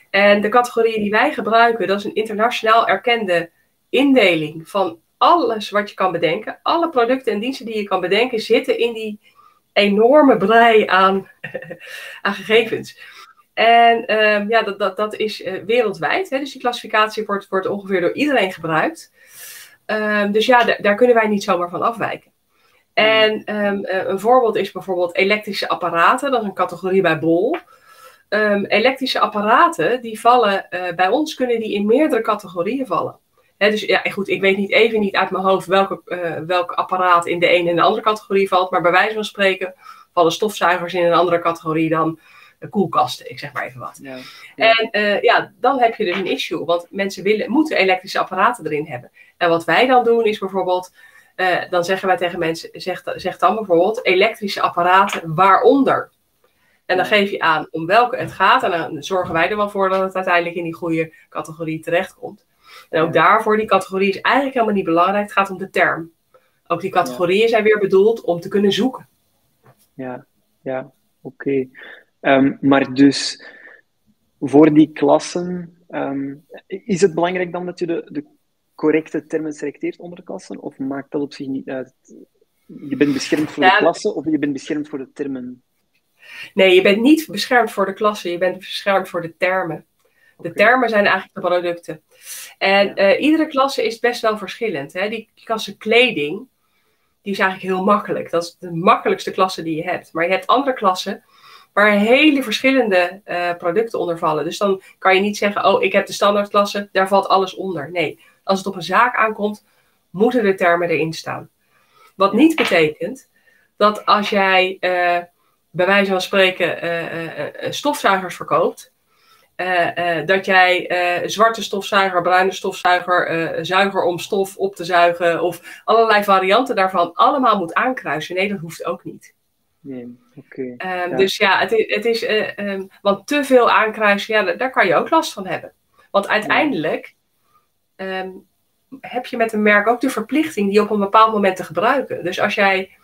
En de categorieën die wij gebruiken, dat is een internationaal erkende indeling van alles wat je kan bedenken. Alle producten en diensten die je kan bedenken zitten in die enorme brei aan, aan gegevens. En ehm, ja, dat, dat, dat is uh, wereldwijd. Hè? Dus die klassificatie wordt, wordt ongeveer door iedereen gebruikt. Um, dus ja, daar kunnen wij niet zomaar van afwijken. En um, een voorbeeld is bijvoorbeeld elektrische apparaten. Dat is een categorie bij Bol. elektrische apparaten, die vallen uh, bij ons, kunnen die in meerdere categorieën vallen dus ja, goed, ik weet niet even niet uit mijn hoofd welke, uh, welk apparaat in de ene en de andere categorie valt. Maar bij wijze van spreken vallen stofzuigers in een andere categorie dan koelkasten. Ik zeg maar even wat. Ja, En uh, ja, dan heb je dus een issue. Want mensen willen, moeten elektrische apparaten erin hebben. En wat wij dan doen is bijvoorbeeld, uh, dan zeggen wij tegen mensen, zeg, zeg dan bijvoorbeeld elektrische apparaten waaronder. En dan geef je aan om welke het gaat. En dan zorgen wij er wel voor dat het uiteindelijk in die goede categorie terechtkomt. En ook daarvoor, die categorie is eigenlijk helemaal niet belangrijk. Het gaat om de term. Ook die categorieën zijn weer bedoeld om te kunnen zoeken. Ja, ja, oké. Ehm, maar dus voor die klassen, ehm, is het belangrijk dan dat je de, de correcte termen selecteert onder de klassen? Of maakt dat op zich niet uit? Je bent beschermd voor de klassen of je bent beschermd voor de termen? Nee, je bent niet beschermd voor de klassen, je bent beschermd voor de termen. De termen zijn eigenlijk de producten. En uh, iedere klasse is best wel verschillend. Hè? Die klasse kleding, die is eigenlijk heel makkelijk. Dat is de makkelijkste klasse die je hebt. Maar je hebt andere klassen waar hele verschillende uh, producten onder vallen. Dus dan kan je niet zeggen, oh, ik heb de standaardklasse, daar valt alles onder. Nee, als het op een zaak aankomt, moeten de termen erin staan. Wat niet betekent dat als jij uh, bij wijze van spreken stofzuigers verkoopt, uh, uh, dat jij uh, zwarte stofzuiger, bruine stofzuiger, zuiger om stof op te zuigen of allerlei varianten daarvan allemaal moet aankruisen. Nee, dat hoeft ook niet. Nee, okay. um, Dus ja, het, het is, um, want te veel aankruisen, ja, daar kan je ook last van hebben. Want uiteindelijk um, heb je met een merk ook de verplichting die op een bepaald moment te gebruiken. Dus als jij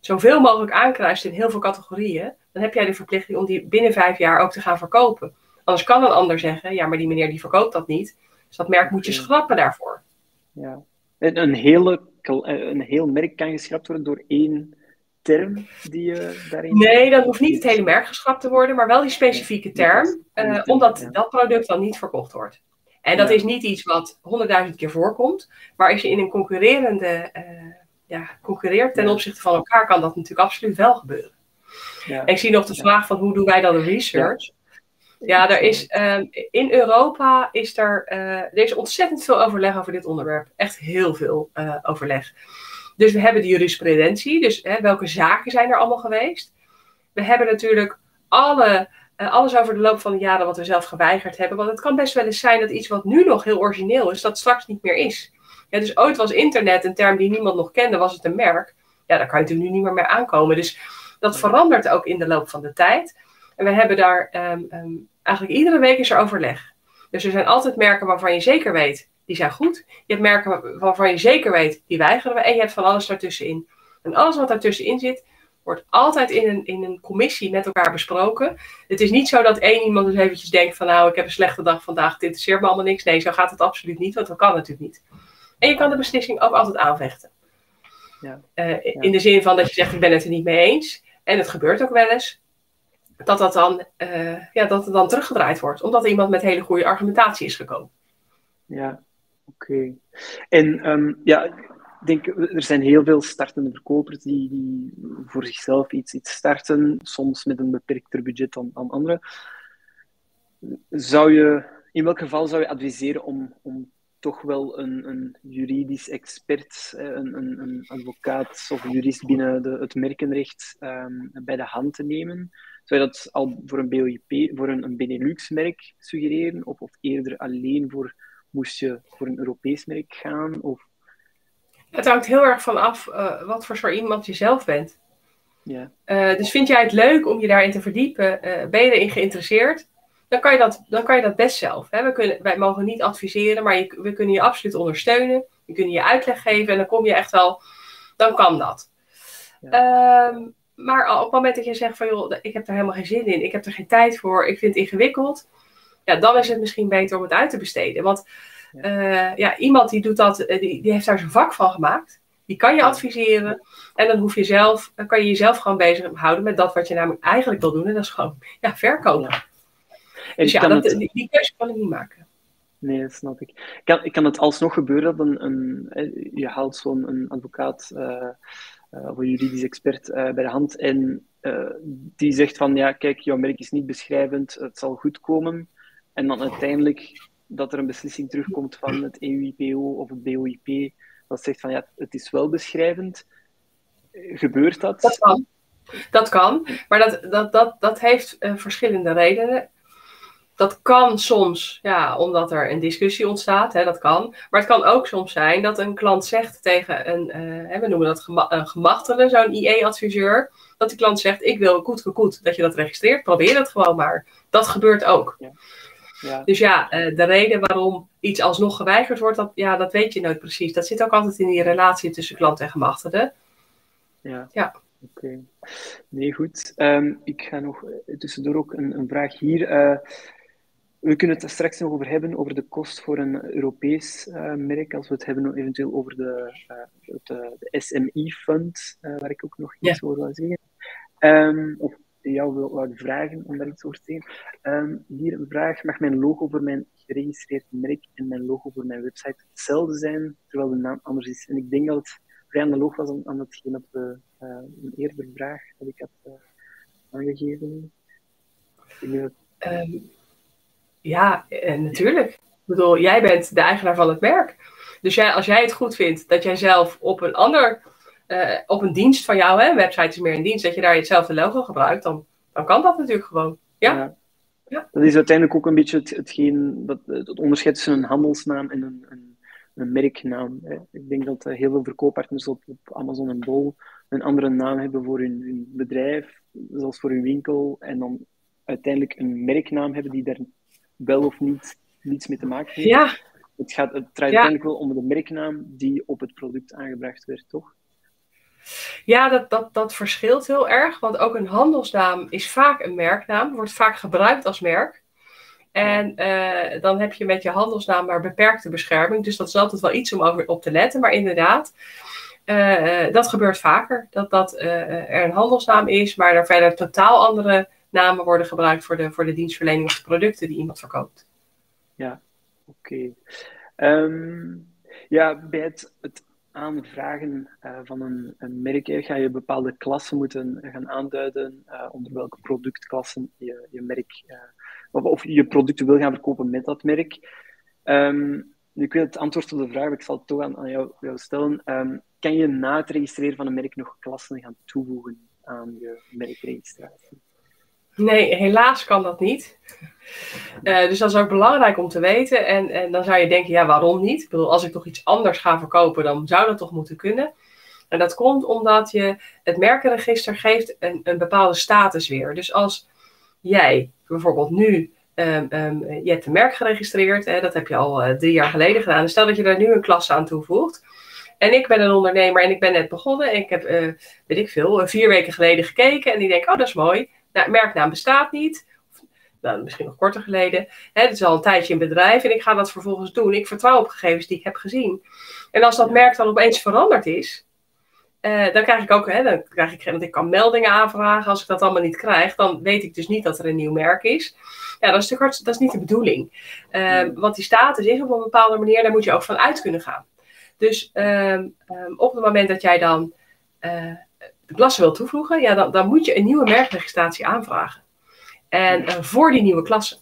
zoveel mogelijk aankruist in heel veel categorieën, dan heb jij de verplichting om die binnen vijf jaar ook te gaan verkopen. Anders kan een ander zeggen, ja, maar die meneer die verkoopt dat niet. Dus dat merk moet je schrappen daarvoor. Ja. Een, hele, een heel merk kan geschrapt worden door één term die je daarin... Nee, dat hoeft niet het hele merk geschrapt te worden, maar wel die specifieke term, uh, omdat dat product dan niet verkocht wordt. En dat is niet iets wat honderdduizend keer voorkomt, maar als je in een concurrerende, uh, ja, concurreert ten opzichte van elkaar, kan dat natuurlijk absoluut wel gebeuren. Ja. ik zie nog de vraag van hoe doen wij dan de research? Ja, er is, um, in Europa is er, uh, ontzettend veel overleg over dit onderwerp. Echt heel veel uh, overleg. Dus we hebben de jurisprudentie, dus hè, welke zaken zijn er allemaal geweest. We hebben natuurlijk alle, uh, alles over de loop van de jaren wat we zelf geweigerd hebben. Want het kan best wel eens zijn dat iets wat nu nog heel origineel is, dat straks niet meer is. Dus ooit was internet een term die niemand nog kende, was het een merk. Ja, daar kan je nu niet meer mee aankomen. Dus dat verandert ook in de loop van de tijd. En we hebben daar um, um, eigenlijk iedere week is er overleg. Dus er zijn altijd merken waarvan je zeker weet, die zijn goed. Je hebt merken waarvan je zeker weet, die weigeren we. En je hebt van alles daartussenin. En alles wat daartussenin zit, wordt altijd in een, in een commissie met elkaar besproken. Het is niet zo dat één iemand dus eventjes denkt van nou, ik heb een slechte dag vandaag, dit interesseert me allemaal niks. Nee, zo gaat het absoluut niet, want dat kan natuurlijk niet. En je kan de beslissing ook altijd aanvechten. Ja, uh, In de zin van dat je zegt, ik ben het er niet mee eens. En het gebeurt ook wel eens dat dat dan, uh, ja, dat het dan teruggedraaid wordt. Omdat iemand met hele goede argumentatie is gekomen. Ja, oké. En um, ja, ik denk, er zijn heel veel startende verkopers die, die voor zichzelf iets, iets starten, soms met een beperkter budget dan, dan anderen. Zou je, in welk geval zou je adviseren om, om toch wel een, een juridisch expert, een, een, een, advocaat of jurist binnen de, het merkenrecht um, bij de hand te nemen? Zou je dat al voor een BOIP, voor een, een Benelux-merk suggereren? Of, of eerder alleen voor, moest je voor een Europees merk gaan? Of... Het hangt heel erg van af uh, wat voor soort iemand je zelf bent. Ja. Uh, dus vind jij het leuk om je daarin te verdiepen? Uh, ben je erin geïnteresseerd? Dan kan je dat, dan kan je dat best zelf. Hè? We kunnen, wij mogen niet adviseren, maar je, we kunnen je absoluut ondersteunen. We kunnen je uitleg geven en dan kom je echt wel, dan kan dat. Ja. Um, maar op het moment dat je zegt van joh, ik heb er helemaal geen zin in, ik heb er geen tijd voor, ik vind het ingewikkeld, ja, dan is het misschien beter om het uit te besteden. Want ja, uh, ja iemand die doet dat, die, die heeft daar zijn vak van gemaakt. Die kan je adviseren. En dan hoef je zelf, dan kan je jezelf gewoon bezighouden met dat wat je namelijk eigenlijk wil doen. En dat is gewoon ja, verkopen. Ja. Dus ja, dat, het... die, die keuze kan ik niet maken. Nee, dat snap ik. Kan, kan het alsnog gebeuren dat een, een je haalt zo'n een advocaat uh, of een juridisch expert uh, bij de hand en die zegt van ja, kijk, jouw merk is niet beschrijvend, het zal goed komen. En dan uiteindelijk dat er een beslissing terugkomt van het EUIPO of het BOIP dat zegt van ja, het is wel beschrijvend. Gebeurt dat? Dat kan. Dat kan, maar dat, dat, dat, dat heeft verschillende redenen dat kan soms, ja, omdat er een discussie ontstaat, hè, dat kan. Maar het kan ook soms zijn dat een klant zegt tegen een, uh, we noemen dat gema een gemachtele, zo'n IE-adviseur, dat die klant zegt, ik wil koet koet dat je dat registreert, probeer het gewoon maar. Dat gebeurt ook. Ja. Ja. Dus ja, uh, de reden waarom iets alsnog geweigerd wordt, dat, ja, dat weet je nooit precies. Dat zit ook altijd in die relatie tussen klant en gemachtigde. Ja. ja. Oké. Okay. Nee, goed. Um, ik ga nog tussendoor ook een, een vraag hier. Uh, we kunnen het straks nog over hebben, over de kost voor een Europees uh, merk, als we het hebben eventueel over de, uh, de, de SMI-fund, uh, waar ik ook nog iets ja. over wil zeggen. Um, of jou wil, wil vragen om daar iets over te zeggen. Um, hier een vraag, mag mijn logo voor mijn geregistreerd merk en mijn logo voor mijn website hetzelfde zijn, terwijl de naam anders is? En ik denk dat het vrij analoog was aan, aan hetgeen dat we een eerdere vraag dat ik had aangegeven. Ik um ja, eh, natuurlijk. Ik bedoel, jij bent de eigenaar van het merk. Dus jij, als jij het goed vindt dat jij zelf op een ander, uh, op een dienst van jou, hè, een website is meer een dienst, dat je daar hetzelfde logo gebruikt, dan, dan kan dat natuurlijk gewoon. Ja. ja. ja. Dat is uiteindelijk ook een beetje het, hetgeen, dat, het onderscheid tussen een handelsnaam en een, een, een merknaam. Hè. Ik denk dat uh, heel veel verkooppartners op, op Amazon en Bol een andere naam hebben voor hun, hun bedrijf, zoals voor hun winkel, en dan uiteindelijk een merknaam hebben die daar wel of niet niets mee te maken heeft. Ja. Het, gaat, het draait uiteindelijk wel om de merknaam die op het product aangebracht werd, toch? Ja, dat, dat, dat verschilt heel erg, want ook een handelsnaam is vaak een merknaam, wordt vaak gebruikt als merk. En uh, dan heb je met je handelsnaam maar beperkte bescherming, dus dat is altijd wel iets om over op te letten. Maar inderdaad, uh, dat gebeurt vaker, dat, dat uh, er een handelsnaam is, maar er verder totaal andere namen worden gebruikt voor de, voor de dienstverlening of producten die iemand verkoopt. Ja, oké. Ehm, ja, bij het, het aanvragen uh, van een, een merk ga je bepaalde klassen moeten gaan aanduiden uh, onder welke productklassen je, je merk uh, of, of, je producten wil gaan verkopen met dat merk. Um, ik weet het antwoord op de vraag, ik zal het toch aan, jou, stellen. Um, kan je na het registreren van een merk nog klassen gaan toevoegen aan je merkregistratie? Nee, helaas kan dat niet. Uh, dus dat is ook belangrijk om te weten. En, en dan zou je denken, ja, waarom niet? Ik bedoel, als ik toch iets anders ga verkopen, dan zou dat toch moeten kunnen. En dat komt omdat je het merkenregister geeft een, een bepaalde status weer. Dus als jij bijvoorbeeld nu, um, um, je hebt een merk geregistreerd, hè, dat heb je al uh, drie jaar geleden gedaan. Stel dat je daar nu een klasse aan toevoegt. En ik ben een ondernemer en ik ben net begonnen. En ik heb, uh, weet ik veel, vier weken geleden gekeken. En ik denk, oh, dat is mooi nou, merknaam bestaat niet. Of, nou, misschien nog korter geleden. Hè, het is al een tijdje in bedrijf en ik ga dat vervolgens doen. Ik vertrouw op gegevens die ik heb gezien. En als dat merk dan opeens veranderd is, Uh, dan krijg ik ook, hè, dan krijg ik, want ik kan meldingen aanvragen. Als ik dat allemaal niet krijg, dan weet ik dus niet dat er een nieuw merk is. Ja, dat is natuurlijk dat is niet de bedoeling. Uh, Want die status is op een bepaalde manier, daar moet je ook van uit kunnen gaan. Dus uh, op het moment dat jij dan uh, de klasse wil toevoegen, ja, dan, dan moet je een nieuwe merkregistratie aanvragen. En voor die nieuwe klasse.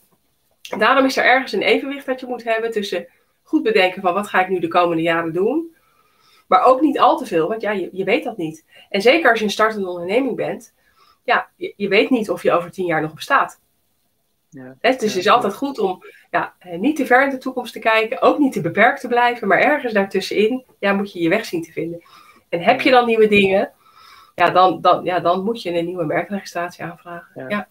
Daarom is er ergens een evenwicht dat je moet hebben tussen goed bedenken van wat ga ik nu de komende jaren doen. Maar ook niet al te veel, want ja, je, je weet dat niet. En zeker als je een startende onderneming bent, ja, je, je weet niet of je over tien jaar nog bestaat. Ja, dus het is altijd goed om ja, eh, niet te ver in de toekomst te kijken, ook niet te beperkt te blijven, maar ergens daartussenin ja, moet je je weg zien te vinden. En heb je dan nieuwe dingen, ja, dan, dan, ja, dan moet je een nieuwe merkregistratie aanvragen. Ja.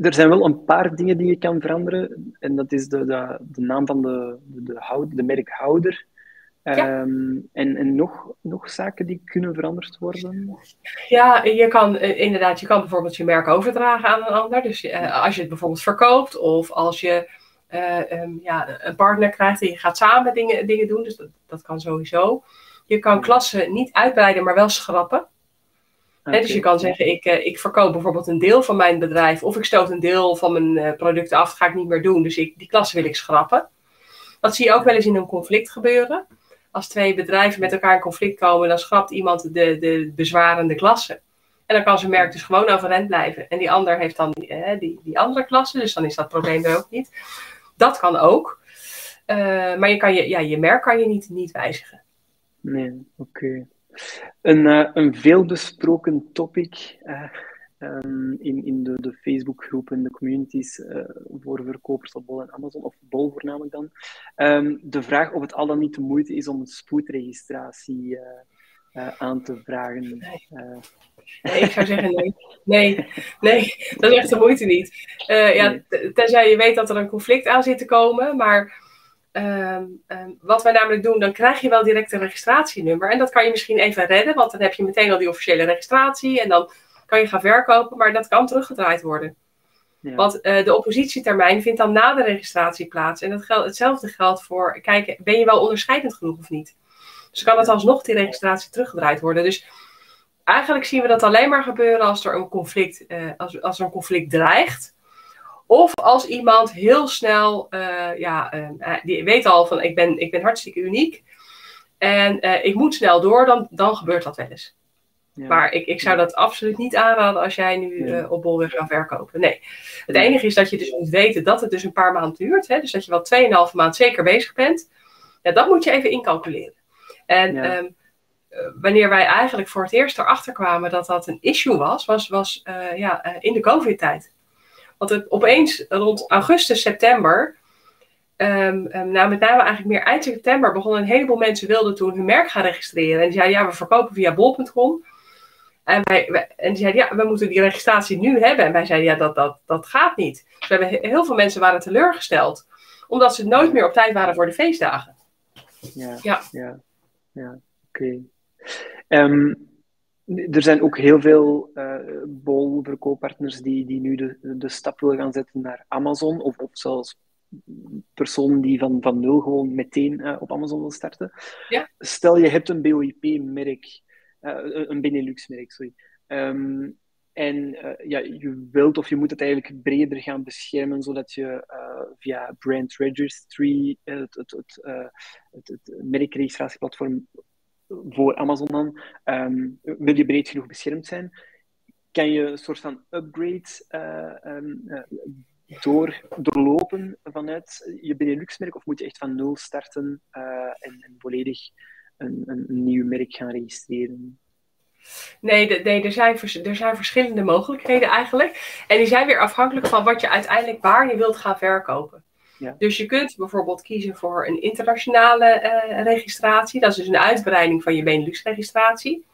Er zijn wel een paar dingen die je kan veranderen. En dat is de, de, de naam van de, de, de, de merkhouder. Ehm, en en nog, nog zaken die kunnen veranderd worden? Ja, je kan uh, inderdaad, je kan bijvoorbeeld je merk overdragen aan een ander. Dus uh, als je het bijvoorbeeld verkoopt of als je uh, um, ja, een partner krijgt en je gaat samen dingen, dingen doen. Dus dat, dat kan sowieso. Je kan klassen niet uitbreiden, maar wel schrappen. Okay. dus je kan zeggen, ik, ik verkoop bijvoorbeeld een deel van mijn bedrijf of ik stoot een deel van mijn producten af, dat ga ik niet meer doen. Dus ik, die klasse wil ik schrappen. Dat zie je ook wel eens in een conflict gebeuren als twee bedrijven met elkaar in conflict komen, dan schrapt iemand de, de bezwarende klasse. En dan kan zijn merk dus gewoon overeind blijven. En die ander heeft dan die, eh, die, die andere klasse, dus dan is dat probleem er ook niet. Dat kan ook. Uh, maar je, kan je, ja, je merk kan je niet, niet wijzigen. Nee, oké. Een, uh, een veelbesproken topic. Uh, um, in, in de, de Facebookgroepen, de communities uh, voor verkopers op Bol en Amazon, of Bol voornamelijk dan. Um, de vraag of het al dan niet de moeite is om een spoedregistratie aan te vragen. Nee, ik zou zeggen nee. Nee, nee dat is echt de moeite niet. ja, tenzij je weet dat er een conflict aan zit te komen, maar... Um, um, wat wij namelijk doen, dan krijg je wel direct een registratienummer. En dat kan je misschien even redden, want dan heb je meteen al die officiële registratie. En dan kan je gaan verkopen, maar dat kan teruggedraaid worden. Ja. Want uh, de oppositietermijn vindt dan na de registratie plaats. En dat geldt, hetzelfde geldt voor, kijk, ben je wel onderscheidend genoeg of niet? Dus kan het alsnog die registratie teruggedraaid worden. Dus eigenlijk zien we dat alleen maar gebeuren als er een conflict, uh, als, als er een conflict dreigt. Of als iemand heel snel, uh, ja, die weet al van ik ben, ik ben hartstikke uniek. En ik moet snel door, dan, dan gebeurt dat wel eens. Maar ik, ik zou dat absoluut niet aanraden als jij nu uh, op Bolweg gaat verkopen. Nee. Het enige is dat je dus moet weten dat het dus een paar maanden duurt. Hè? Dus dat je wel 2,5 maand zeker bezig bent. Ja, dat moet je even incalculeren. En ja. um, wanneer wij eigenlijk voor het eerst erachter kwamen dat dat een issue was, was, was ja, in de COVID-tijd. Want het, opeens rond augustus, september, um, um, nou met name eigenlijk meer eind september, begonnen een heleboel mensen wilden toen hun merk gaan registreren. En die zeiden, ja, we verkopen via bol.com. En, wij, wij, en die zeiden, ja, we moeten die registratie nu hebben. En wij zeiden, ja, dat, dat, dat gaat niet. Dus we hebben, heel veel mensen waren teleurgesteld. Omdat ze nooit meer op tijd waren voor de feestdagen. Ja, ja. ja, ja oké. Okay. Um, er zijn ook heel veel uh, bol-verkooppartners die, die nu de, de stap willen gaan zetten naar Amazon. Of, of zelfs personen die van, van nul gewoon meteen uh, op Amazon willen starten. Ja. Stel je hebt een BOIP-merk uh, een Benelux-merk, sorry. Um, en uh, ja, je wilt of je moet het eigenlijk breder gaan beschermen, zodat je via Brand Registry, het, het, het merkregistratieplatform voor Amazon dan, um, wil je breed genoeg beschermd zijn, kan je een soort van upgrade um, door, doorlopen vanuit je Benelux-merk, of moet je echt van nul starten en, en volledig een, een, nieuw merk gaan registreren? Nee, nee er, zijn, er zijn verschillende mogelijkheden eigenlijk. En die zijn weer afhankelijk van wat je uiteindelijk waar je wilt gaan verkopen. Dus je kunt bijvoorbeeld kiezen voor een internationale uh, registratie. Dat is dus een uitbreiding van je Benelux-registratie.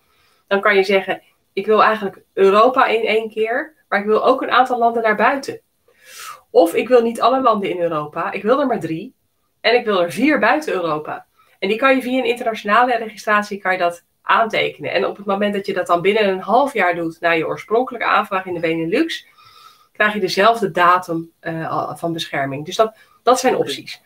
Dan kan je zeggen, ik wil eigenlijk Europa in één keer, maar ik wil ook een aantal landen daarbuiten. Of ik wil niet alle landen in Europa, ik wil er maar drie. En ik wil er vier buiten Europa. En die kan je via een internationale registratie kan je dat aantekenen. En op het moment dat je dat dan binnen een half jaar doet naar je oorspronkelijke aanvraag in de Benelux, krijg je dezelfde datum uh, van bescherming. Dus dat, dat zijn opties.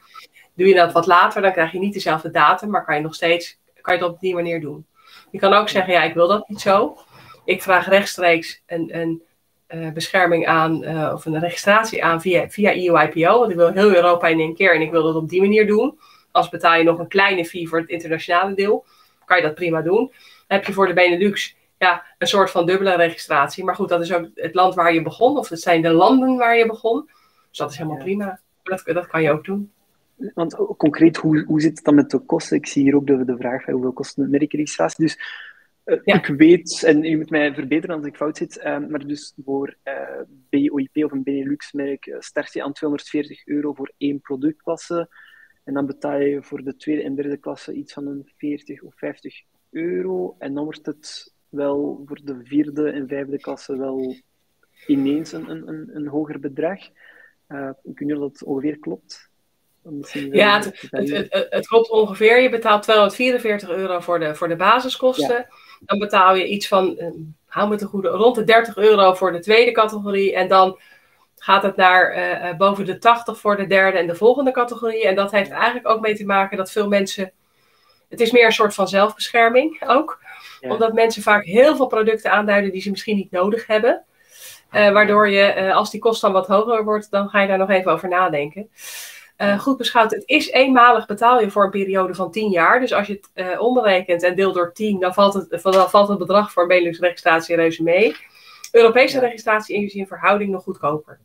Doe je dat wat later, dan krijg je niet dezelfde datum, maar kan je nog steeds kan je dat op die manier doen. Je kan ook zeggen, ja, ik wil dat niet zo. Ik vraag rechtstreeks een, een uh, bescherming aan, uh, of een registratie aan via, via EU-IPO. Want ik wil heel Europa in één keer en ik wil dat op die manier doen. Als betaal je nog een kleine fee voor het internationale deel, kan je dat prima doen. Dan heb je voor de Benelux ja, een soort van dubbele registratie. Maar goed, dat is ook het land waar je begon, of het zijn de landen waar je begon. Dus dat is helemaal prima. Dat, dat kan je ook doen. Want concreet, hoe, hoe zit het dan met de kosten? Ik zie hier ook de, de vraag van hoeveel kost een merkregistratie. Dus uh, ik weet, en je moet mij verbeteren als ik fout zit, uh, maar dus voor uh, eh, BOIP of een Benelux-merk start je aan 240 euro voor één productklasse. En dan betaal je voor de tweede en derde klasse iets van een 40 of 50 euro. En dan wordt het wel voor de vierde en vijfde klasse wel ineens een, een, een hoger bedrag. Uh, ik weet niet of dat ongeveer klopt. Ja, het, het, het, klopt ongeveer. Je betaalt 244 euro voor de, voor de basiskosten. Dan betaal je iets van, uh, hou me te goede, rond de 30 euro voor de tweede categorie. En dan gaat het naar uh, boven de 80 voor de derde en de volgende categorie. En dat heeft eigenlijk ook mee te maken dat veel mensen. Het is meer een soort van zelfbescherming ook. Omdat mensen vaak heel veel producten aanduiden die ze misschien niet nodig hebben. Uh, waardoor je, als die kost dan wat hoger wordt, dan ga je daar nog even over nadenken. Uh, goed beschouwd, het is eenmalig betaal je voor een periode van 10 jaar. Dus als je het omrekent en deelt door 10, dan valt het, dan valt het bedrag voor een Benelux registratie reuze mee. Europese registratie is in verhouding nog goedkoper.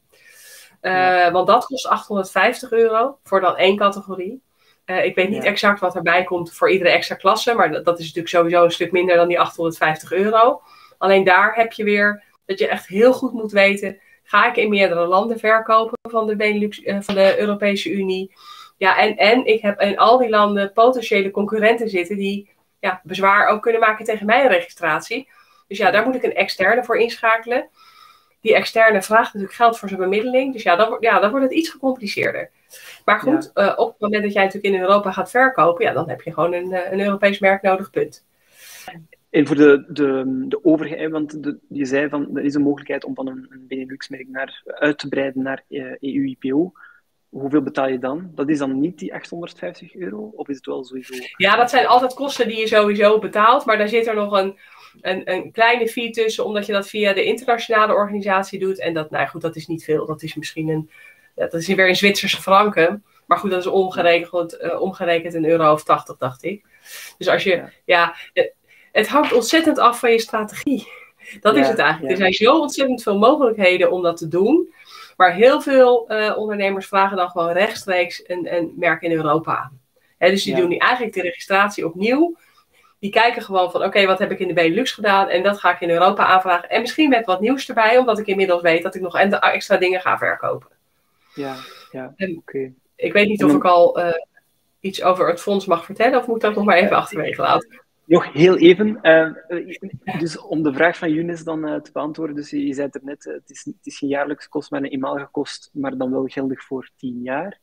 Want dat kost 850 euro voor dan één categorie. ik weet niet exact wat erbij komt voor iedere extra klasse, maar dat, dat is natuurlijk sowieso een stuk minder dan die 850 euro. Alleen daar heb je weer dat je echt heel goed moet weten Ga ik in meerdere landen verkopen van de, Benelux, uh, van de Europese Unie? Ja, en, en ik heb in al die landen potentiële concurrenten zitten die ja, bezwaar ook kunnen maken tegen mijn registratie. Dus ja, daar moet ik een externe voor inschakelen. Die externe vraagt natuurlijk geld voor zijn bemiddeling. Dus ja, dan, ja, dan wordt het iets gecompliceerder. Maar goed, uh, op het moment dat jij natuurlijk in Europa gaat verkopen, ja, dan heb je gewoon een, eh, een Europees merk nodig, punt. En voor de, de, de overheid, want de, je zei van er is een mogelijkheid om van een, een Benelux-merk naar, uit te breiden naar EU-IPO. Eh, e Hoeveel betaal je dan? Dat is dan niet die 850 euro? Of is het wel sowieso? Ja, dat zijn altijd kosten die je sowieso betaalt. Maar daar zit er nog een, een, een kleine fee tussen, omdat je dat via de internationale organisatie doet. En dat, nou goed, dat is niet veel. Dat is misschien een, dat is weer in Zwitserse franken. Maar goed, dat is omgerekend, uh, omgerekend een euro of 80, dacht ik. Dus als je, ja, ja het hangt ontzettend af van je strategie. Dat is het eigenlijk. Er zijn zo ontzettend veel mogelijkheden om dat te doen. Maar heel veel uh, ondernemers vragen dan gewoon rechtstreeks een, een merk in Europa aan. dus die doen die eigenlijk de registratie opnieuw. Die kijken gewoon van, oké, wat heb ik in de Benelux gedaan? En dat ga ik in Europa aanvragen. En misschien met wat nieuws erbij, omdat ik inmiddels weet dat ik nog extra dingen ga verkopen. Ja, ja, oké. Ik weet niet of ik al uh, iets over het fonds mag vertellen, of moet ik dat nog maar even achterwege laten? Nog heel even, uh, dus om de vraag van Younes dan uh, te beantwoorden. Dus je, je zei het er net, uh, het, is, het is geen jaarlijks kost, maar een eenmalige kost, maar dan wel geldig voor tien jaar.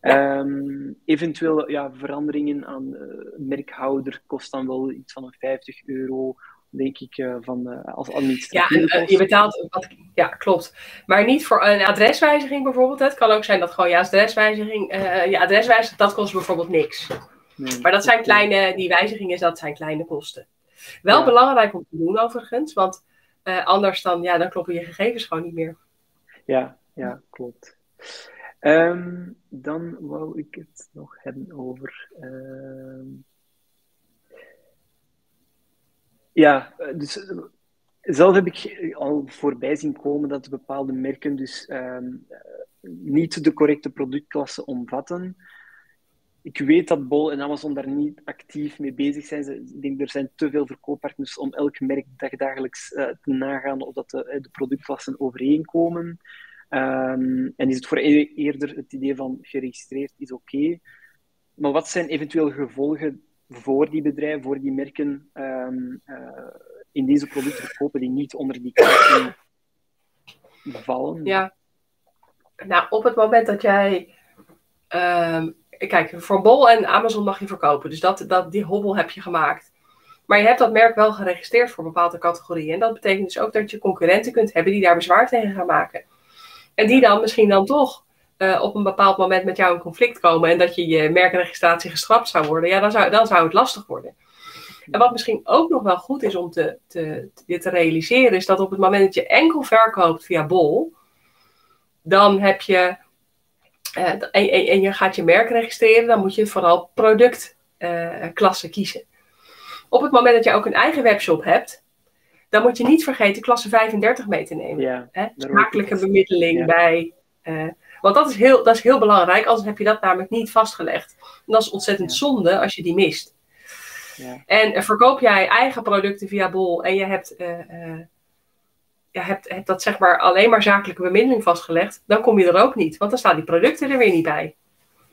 Ja. Um, eventueel ja, veranderingen aan merkhouder kost dan wel iets van een 50 euro, denk ik, van, als administratieve Ja, je betaalt, wat, ja, klopt. Maar niet voor een adreswijziging bijvoorbeeld. Het kan ook zijn dat gewoon je adreswijziging, je adreswijziging, dat kost bijvoorbeeld niks maar dat zijn kleine, die wijzigingen, dat zijn kleine kosten. Wel belangrijk om te doen overigens, want uh, anders dan, ja, dan kloppen je gegevens gewoon niet meer. Ja, ja, klopt. Um, dan wou ik het nog hebben over. Uh, ja, dus zelf heb ik al voorbij zien komen dat bepaalde merken dus um, niet de correcte productklasse omvatten ik weet dat Bol en Amazon daar niet actief mee bezig zijn. Ik denk er zijn te veel verkooppartners om elk merk dagelijks uh, te nagaan of dat de, de productklassen overeenkomen. Um, en is het voor e-, eerder het idee van geregistreerd is oké. Maar wat zijn eventueel gevolgen voor die bedrijven, voor die merken um, uh, in deze producten verkopen die niet onder die klassen vallen? Ja, nou op het moment dat jij um, kijk, voor Bol en Amazon mag je verkopen. Dus dat, dat, die hobbel heb je gemaakt. Maar je hebt dat merk wel geregistreerd voor bepaalde categorieën. En dat betekent dus ook dat je concurrenten kunt hebben die daar bezwaar tegen gaan maken. En die dan misschien dan toch uh, op een bepaald moment met jou in conflict komen. En dat je je merkregistratie geschrapt zou worden. Ja, dan zou, dan zou het lastig worden. En wat misschien ook nog wel goed is om te, te, te realiseren, is dat op het moment dat je enkel verkoopt via Bol, dan heb je, uh, en, en, je gaat je merk registreren, dan moet je vooral productklassen uh, kiezen. Op het moment dat je ook een eigen webshop hebt, dan moet je niet vergeten klasse 35 mee te nemen. Ja, hè? Smakelijke bemiddeling bij. Uh, want dat is, heel, dat is heel belangrijk, anders heb je dat namelijk niet vastgelegd. En dat is ontzettend ja. zonde als je die mist. Ja. En verkoop jij eigen producten via Bol en je hebt, je hebt, hebt dat zeg maar alleen maar zakelijke bemiddeling vastgelegd, dan kom je er ook niet, want dan staan die producten er weer niet bij.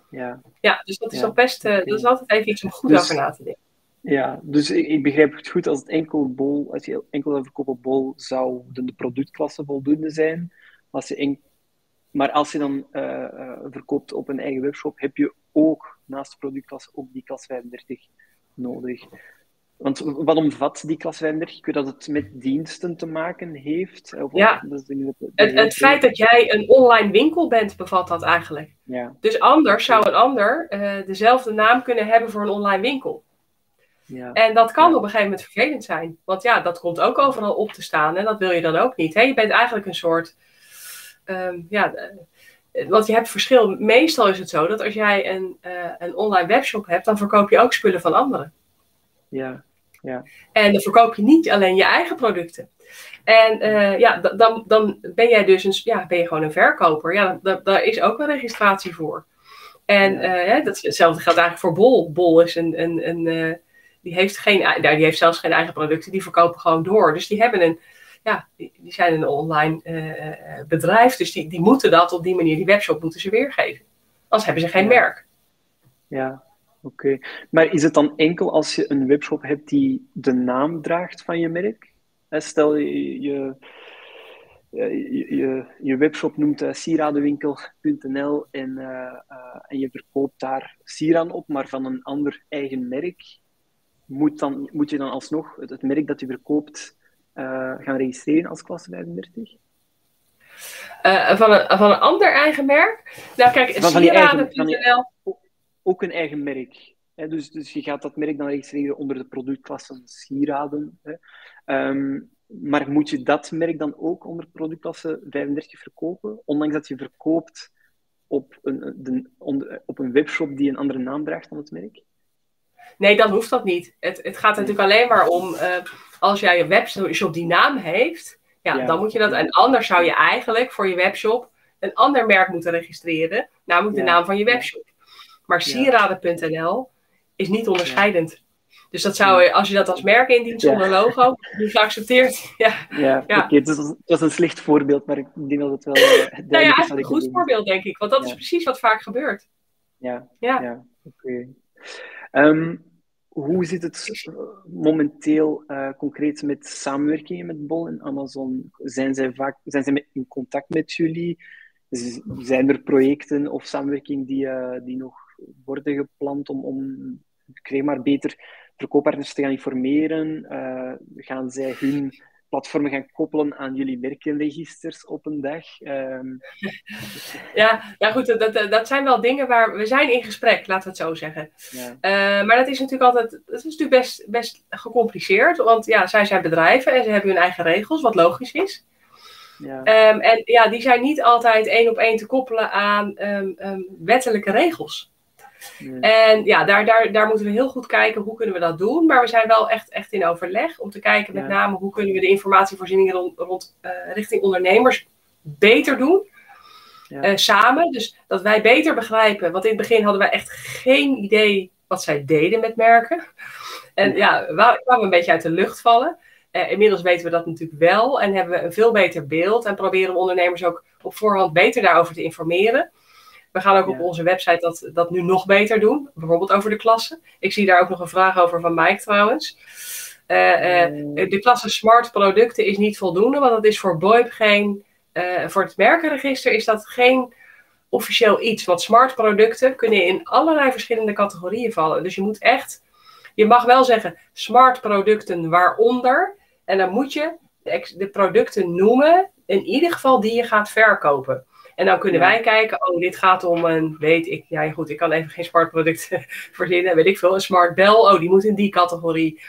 Ja, ja dus dat is, ja. best, uh, dat is altijd even iets om goed dus, over na te denken. Ja, dus ik, ik, begrijp het goed als het enkel bol, als je enkel op bol, zou de, de productklasse voldoende zijn. Als je en, maar als je dan verkoopt op een eigen webshop, heb je ook naast de productklasse ook die klas 35 nodig. Want wat omvat die klas 35? Ik weet dat het met diensten te maken heeft. Of ja, dat het, het, het, feit dat jij een online winkel bent, bevat dat eigenlijk. Ja. Dus anders zou een ander uh, dezelfde naam kunnen hebben voor een online winkel. Ja. En dat kan ja. op een gegeven moment vervelend zijn. Want ja, dat komt ook overal op te staan en dat wil je dan ook niet. Hè? Je bent eigenlijk een soort. Um, ja, want je hebt verschil. Meestal is het zo dat als jij een, uh, een online webshop hebt, dan verkoop je ook spullen van anderen. Ja, ja. En dan verkoop je niet alleen je eigen producten. En uh, ja, dan, dan ben jij dus een, ja, ben je gewoon een verkoper. Ja, daar, is ook een registratie voor. En ja. uh, dat, hetzelfde geldt eigenlijk voor Bol. Bol is een, een, een die, heeft geen, nou, die heeft zelfs geen eigen producten, die verkopen gewoon door. Dus die hebben een, ja, die, die zijn een online bedrijf, dus die, die moeten dat op die manier, die webshop moeten ze weergeven. Anders hebben ze geen merk. Ja, oké. Okay. Maar is het dan enkel als je een webshop hebt die de naam draagt van je merk? Stel je, je, je, je, je webshop noemt uh, sieradenwinkel.nl en, uh, uh, en je verkoopt daar sieraden op, maar van een ander eigen merk. Moet, dan, moet je dan alsnog het, het merk dat je verkoopt uh, gaan registreren als klasse 35? Uh, van, een, van een ander eigen merk? Nou, kijk, sieraden.nl... Ook een eigen merk. Hè? Dus, dus je gaat dat merk dan registreren onder de productklasse sieraden. Hè? Um, maar moet je dat merk dan ook onder productklasse 35 verkopen? Ondanks dat je verkoopt op een, de, op een webshop die een andere naam draagt dan het merk? Nee, dan hoeft dat niet. Het, het gaat natuurlijk alleen maar om, uh, als jij een webshop die naam heeft, ja, ja, dan moet je dat. En anders zou je eigenlijk voor je webshop een ander merk moeten registreren, namelijk de naam van je webshop. Maar sieraden.nl is niet onderscheidend. Dus dat zou, als je dat als merk indient zonder logo, niet geaccepteerd. Ja, ja, ja. Okay, dat, is, dat is een slecht voorbeeld, maar ik denk dat het wel. Uh, nou ja, eigenlijk een goed doen. voorbeeld, denk ik, want dat is precies wat vaak gebeurt. Ja, ja. ja oké. Okay. Um, hoe zit het momenteel uh, concreet met samenwerkingen met Bol en Amazon? Zijn zij, vaak, zijn zij in contact met jullie? Zijn er projecten of samenwerkingen die, uh, die nog worden gepland om, om maar beter verkooppartners te gaan informeren? Uh, gaan zij hun platformen gaan koppelen aan jullie merkenregisters op een dag? Um... Ja, ja, goed, dat, dat zijn wel dingen waar we zijn in gesprek, laten we het zo zeggen. Ja. Uh, maar dat is natuurlijk altijd, dat is natuurlijk best, best gecompliceerd, want ja, zij zijn bedrijven en ze hebben hun eigen regels, wat logisch is. Ja. Um, en ja, die zijn niet altijd één op één te koppelen aan um, wettelijke regels. En ja, daar, daar, daar moeten we heel goed kijken hoe kunnen we dat doen. Maar we zijn wel echt, echt in overleg om te kijken met ja. name hoe kunnen we de informatievoorziening rond, rond uh, richting ondernemers beter doen. Ja. Uh, samen. Dus dat wij beter begrijpen. Want in het begin hadden wij echt geen idee wat zij deden met merken. En ja, we kwamen een beetje uit de lucht vallen. Uh, inmiddels weten we dat natuurlijk wel en hebben we een veel beter beeld. En proberen we ondernemers ook op voorhand beter daarover te informeren. We gaan ook ja. op onze website dat, dat nu nog beter doen. Bijvoorbeeld over de klassen. Ik zie daar ook nog een vraag over van Mike trouwens. Uh, uh, de klasse smart producten is niet voldoende, want dat is voor BOIP geen. Uh, voor het merkenregister is dat geen officieel iets. Want smart producten kunnen in allerlei verschillende categorieën vallen. Dus je moet echt. Je mag wel zeggen smart producten waaronder. En dan moet je de, de producten noemen, in ieder geval die je gaat verkopen. En dan kunnen wij kijken, oh, dit gaat om een, weet ik, ja goed, ik kan even geen smart product verzinnen, weet ik veel, een smart bell, oh, die moet in die categorie.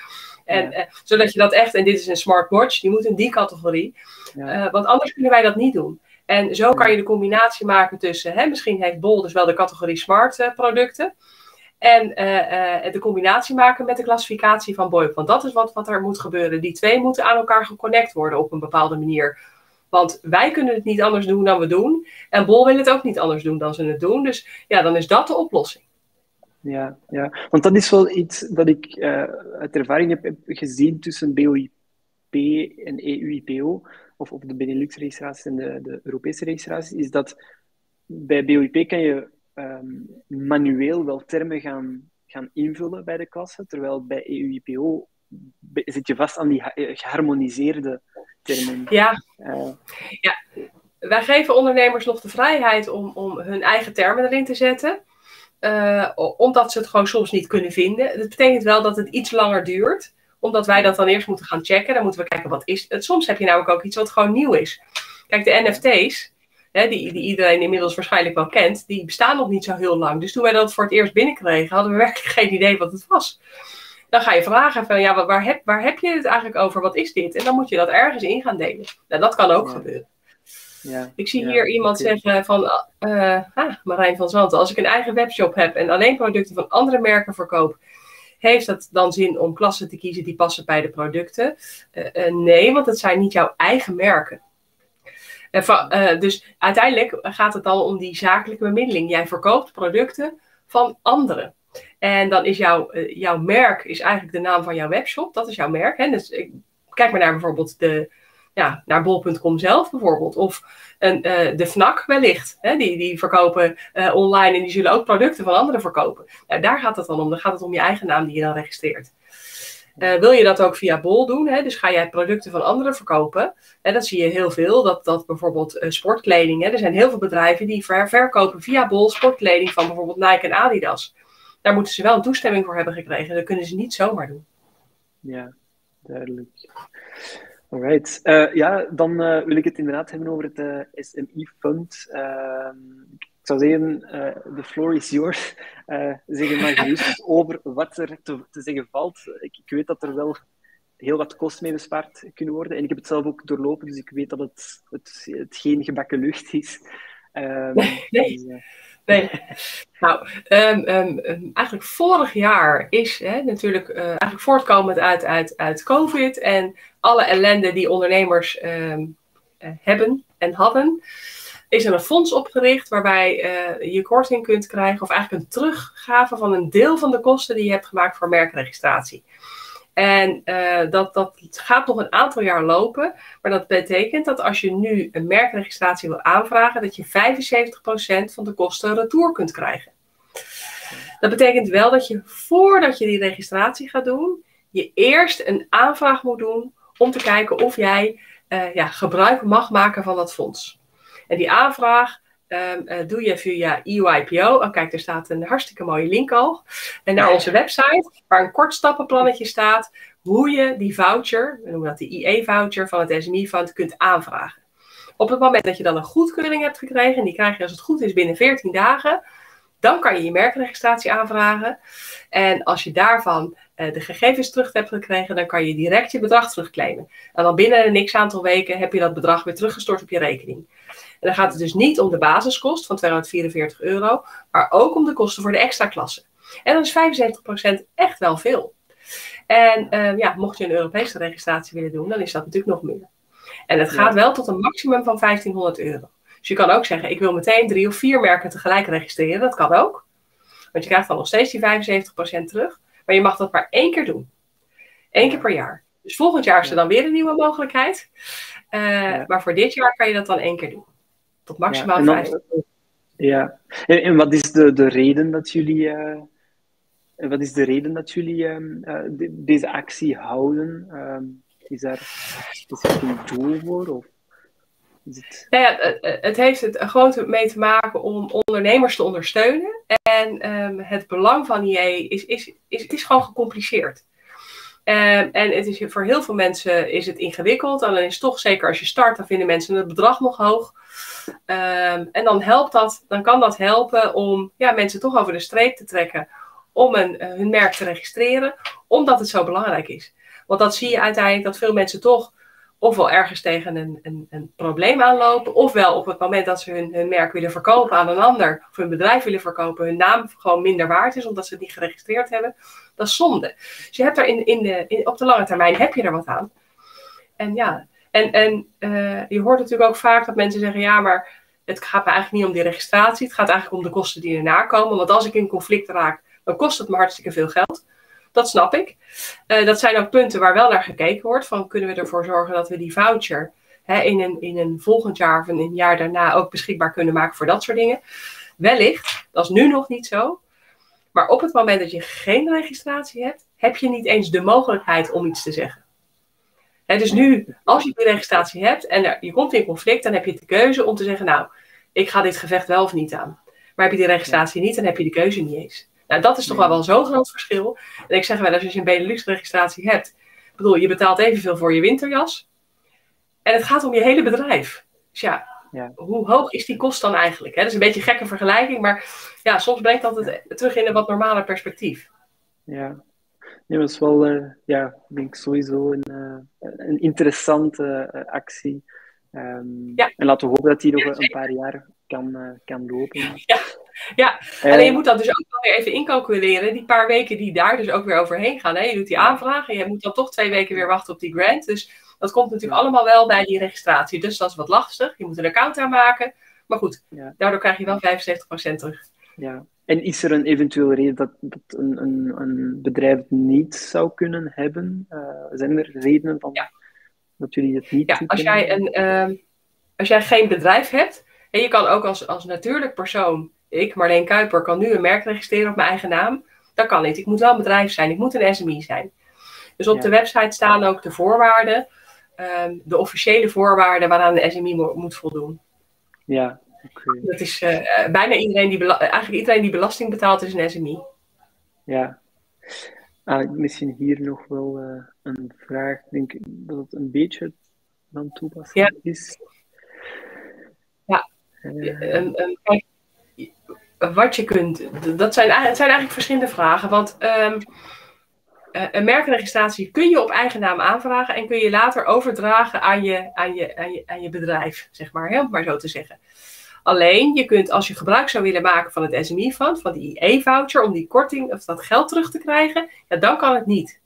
En, eh, zodat je dat echt, en dit is een smartwatch, die moet in die categorie. Uh, want anders kunnen wij dat niet doen. En zo kan je de combinatie maken tussen, hè, misschien heeft Bol dus wel de categorie smart uh, producten. En de combinatie maken met de klassificatie van BOIP. Want dat is wat, wat er moet gebeuren. Die twee moeten aan elkaar geconnect worden op een bepaalde manier. Want wij kunnen het niet anders doen dan we doen. En Bol wil het ook niet anders doen dan ze het doen. Dus ja, dan is dat de oplossing. Ja, ja. want dat is wel iets dat ik uh, uit ervaring heb, gezien tussen BOIP en EU-IPO, of op de Benelux-registraties en de, de, Europese registraties, is dat bij BOIP kan je um, manueel wel termen gaan, gaan invullen bij de klasse, terwijl bij EU-IPO zit je vast aan die geharmoniseerde Ja. Uh, ja, wij geven ondernemers nog de vrijheid om, om hun eigen termen erin te zetten. Uh, omdat ze het gewoon soms niet kunnen vinden. Dat betekent wel dat het iets langer duurt. Omdat wij dat dan eerst moeten gaan checken. Dan moeten we kijken wat is het. Soms heb je namelijk ook iets wat gewoon nieuw is. Kijk, de NFT's, hè, die, die iedereen inmiddels waarschijnlijk wel kent, die bestaan nog niet zo heel lang. Dus toen wij dat voor het eerst binnenkregen, hadden we werkelijk geen idee wat het was. Dan ga je vragen van, ja, waar heb, waar heb je het eigenlijk over? Wat is dit? En dan moet je dat ergens in gaan delen. Nou, dat kan ook gebeuren. Ja, ik zie hier iemand zeggen van, uh, ah, Marijn van Zanten, als ik een eigen webshop heb en alleen producten van andere merken verkoop, heeft dat dan zin om klassen te kiezen die passen bij de producten? Uh, uh, nee, want het zijn niet jouw eigen merken. dus uiteindelijk gaat het dan om die zakelijke bemiddeling. Jij verkoopt producten van anderen. En dan is jouw, jouw merk is eigenlijk de naam van jouw webshop. Dat is jouw merk. Hè? Dus ik, kijk maar naar bijvoorbeeld de, ja, naar bol.com zelf bijvoorbeeld. Of een, uh, de FNAC wellicht. Hè? Die, die verkopen uh, online en die zullen ook producten van anderen verkopen. Daar gaat het dan om. Dan gaat het om je eigen naam die je dan registreert. Wil je dat ook via Bol doen? Hè? Dus ga jij producten van anderen verkopen? En dat zie je heel veel. Dat, dat bijvoorbeeld sportkleding. Hè? Er zijn heel veel bedrijven die ver verkopen via Bol sportkleding van bijvoorbeeld Nike en Adidas. Daar moeten ze wel een toestemming voor hebben gekregen. Dat kunnen ze niet zomaar doen. Ja, duidelijk. Alright. Uh, ja, dan uh, wil ik het inderdaad hebben over het uh, eh, SMI-fund. Ehm, ik zou zeggen, de floor is yours. zeg maar gerust over wat er te, te zeggen valt. Ik, ik, weet dat er wel heel wat kosten mee bespaard kunnen worden. En ik heb het zelf ook doorlopen, dus ik weet dat het, het, het geen gebakken lucht is. Um, nee. Dus, Nee. Nou, um, um, eigenlijk vorig jaar is hè, natuurlijk uh, eigenlijk voortkomend uit, uit, uit COVID en alle ellende die ondernemers uh, hebben en hadden, is er een fonds opgericht waarbij uh, je korting kunt krijgen of eigenlijk een teruggave van een deel van de kosten die je hebt gemaakt voor merkregistratie. En uh, dat, dat gaat nog een aantal jaar lopen. Maar dat betekent dat als je nu een merkregistratie wil aanvragen, dat je 75% van de kosten retour kunt krijgen. Dat betekent wel dat je voordat je die registratie gaat doen, je eerst een aanvraag moet doen om te kijken of jij uh, ja, gebruik mag maken van dat fonds. En die aanvraag um, uh, doe je via EUIPO. Oh, kijk, er staat een hartstikke mooie link al. En naar onze website, waar een kort stappenplannetje staat hoe je die voucher, we noemen dat de IE-voucher van het SMI-fund, kunt aanvragen. Op het moment dat je dan een goedkeuring hebt gekregen, en die krijg je als het goed is binnen 14 dagen, dan kan je je merkregistratie aanvragen. En als je daarvan uh, de gegevens terug hebt gekregen, dan kan je direct je bedrag terugclaimen. En dan binnen een x aantal weken heb je dat bedrag weer teruggestort op je rekening. En dan gaat het dus niet om de basiskost van 244 euro, maar ook om de kosten voor de extra klasse. En dan is 75% echt wel veel. En uh, ja, mocht je een Europese registratie willen doen, dan is dat natuurlijk nog meer. En het gaat wel tot een maximum van 1500 euro. Dus je kan ook zeggen, ik wil meteen drie of vier merken tegelijk registreren. Dat kan ook. Want je krijgt dan nog steeds die 75% terug. Maar je mag dat maar één keer doen. Eén keer per jaar. Dus volgend jaar is er dan weer een nieuwe mogelijkheid. Uh, Maar voor dit jaar kan je dat dan één keer doen. Tot maximaal ja, 50. Ja, en, en, wat is de, de reden dat jullie, uh, wat is de reden dat jullie uh, de, deze actie houden? Ehm, is daar specifiek een doel voor? Of is het... Nou ja, het heeft het gewoon mee te maken om ondernemers te ondersteunen. En um, het belang van IE is, is, is, het is gewoon gecompliceerd. Um, en het is, voor heel veel mensen is het ingewikkeld. En dan is toch, zeker als je start, dan vinden mensen het bedrag nog hoog. Ehm, en dan helpt dat, dan kan dat helpen om ja, mensen toch over de streep te trekken om een, eh, hun merk te registreren, omdat het zo belangrijk is. Want dat zie je uiteindelijk dat veel mensen toch ofwel ergens tegen een, een, een probleem aanlopen, ofwel op het moment dat ze hun, hun merk willen verkopen aan een ander, of hun bedrijf willen verkopen, hun naam gewoon minder waard is, omdat ze het niet geregistreerd hebben. Dat is zonde. Dus je hebt er in, in de, in, op de lange termijn heb je er wat aan. En ja, en, en uh, je hoort natuurlijk ook vaak dat mensen zeggen, ja, maar het gaat me eigenlijk niet om die registratie, het gaat eigenlijk om de kosten die erna komen. Want als ik in conflict raak, dan kost het me hartstikke veel geld. Dat snap ik. Uh, dat zijn ook punten waar wel naar gekeken wordt. Van kunnen we ervoor zorgen dat we die voucher hè, in, een, in een volgend jaar of een jaar daarna ook beschikbaar kunnen maken voor dat soort dingen. Wellicht, dat is nu nog niet zo. Maar op het moment dat je geen registratie hebt, heb je niet eens de mogelijkheid om iets te zeggen. Dus nu, als je die registratie hebt en er, je komt in conflict, dan heb je de keuze om te zeggen, nou, ik ga dit gevecht wel of niet aan. Maar heb je die registratie niet, dan heb je de keuze niet eens. Nou, dat is toch wel wel zo'n groot verschil. En ik zeg wel eens, als je een Benelux-registratie hebt, bedoel, je betaalt evenveel voor je winterjas. En het gaat om je hele bedrijf. Dus ja, ja. hoe hoog is die kost dan eigenlijk? Dat is een beetje een gekke vergelijking, maar ja, soms brengt dat het terug in een wat normaler perspectief. Ja, nee, dat is wel, uh, ja, denk ik sowieso een, uh, een interessante uh, actie. Um, ja. En laten we hopen dat die nog een paar jaar kan, kan lopen. Ja. Ja, en je moet dat dus ook wel weer even incalculeren. Die paar weken die daar dus ook weer overheen gaan. Hè? Je doet die aanvraag en je moet dan toch twee weken weer wachten op die grant. Dus dat komt natuurlijk allemaal wel bij die registratie. Dus dat is wat lastig. Je moet een account aanmaken. Maar goed, daardoor krijg je wel 75% terug. Ja, en is er een eventueel reden dat, dat een, een, een bedrijf het niet zou kunnen hebben? Uh, zijn er redenen van dat jullie het niet Ja, als jij, een, uh, als jij geen bedrijf hebt, en je kan ook als, als natuurlijk persoon ik, Marleen Kuiper, kan nu een merk registreren op mijn eigen naam. Dat kan niet. Ik moet wel een bedrijf zijn. Ik moet een SMI zijn. Dus op de website staan ook de voorwaarden, ehm, de officiële voorwaarden waaraan de SMI moet voldoen. Ja, okay. Dat is uh, bijna iedereen die, eigenlijk iedereen die belasting betaalt is een SMI. Ja. Ah, misschien hier nog wel uh, een vraag. Ik denk dat het een beetje van toepassing ja. is. Ja. Uh, um, kijk, wat je kunt. Dat zijn, het zijn eigenlijk verschillende vragen. Want um, een merkregistratie kun je op eigen naam aanvragen en kun je later overdragen aan je, aan je, aan je, aan je bedrijf, zeg maar, om maar zo te zeggen. Alleen, je kunt als je gebruik zou willen maken van het SMI-fund, van die e-voucher, om die korting of dat geld terug te krijgen, ja, dan kan het niet.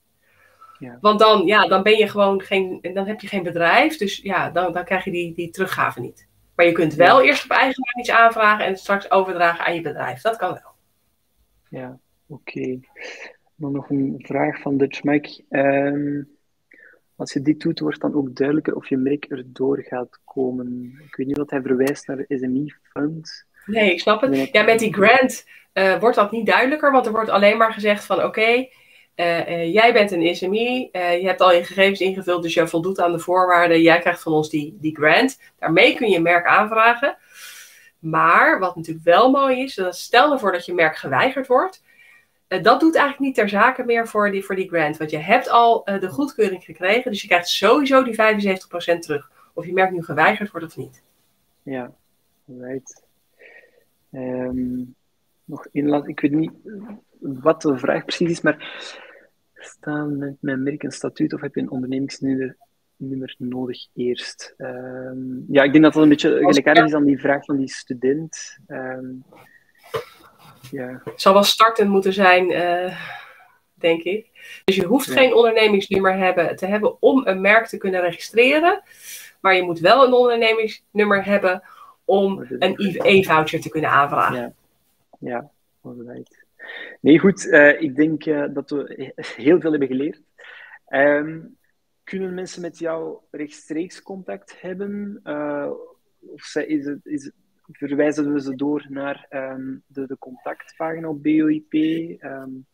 Ja. Want dan, ja, dan ben je gewoon geen, dan heb je geen bedrijf, dus ja, dan, dan krijg je die, die teruggave niet. Maar je kunt wel eerst op eigen naam iets aanvragen en straks overdragen aan je bedrijf. Dat kan wel. Ja, oké. Dan nog een vraag van Dutch Mike. Ehm, als je dit doet, wordt dan ook duidelijker of je merk erdoor gaat komen. Ik weet niet wat hij verwijst naar de SME-fund. Nee, ik snap het. Ja, met die grant uh, wordt dat niet duidelijker, want er wordt alleen maar gezegd van oké, uh, uh, jij bent een SME, uh, je hebt al je gegevens ingevuld, dus je voldoet aan de voorwaarden. Jij krijgt van ons die, die grant. Daarmee kun je merk aanvragen. Maar wat natuurlijk wel mooi is, dat stel ervoor dat je merk geweigerd wordt. Dat doet eigenlijk niet ter zake meer voor die, voor die grant. Want je hebt al de goedkeuring gekregen, dus je krijgt sowieso die 75% terug. Of je merk nu geweigerd wordt of niet. Ja, right. Um, nog inlaat, ik weet niet wat de vraag precies is, maar staan met mijn merk een statuut of heb je een ondernemingsnummer nummer nodig eerst? Um, ja, ik denk dat dat een beetje gelijkaardig is aan die vraag van die student. Um, ja. Het zal wel startend moeten zijn, uh, denk ik. Dus je hoeft ja. geen ondernemingsnummer hebben, te hebben om een merk te kunnen registreren. Maar je moet wel een ondernemingsnummer hebben om een e-voucher te kunnen aanvragen. Ja, ja. Nee, goed. Uh, ik denk uh, dat we heel veel hebben geleerd. Um, kunnen mensen met jou rechtstreeks contact hebben? Uh, of is het, is het, verwijzen we ze door naar um, de, de contactpagina op BOIP? Um,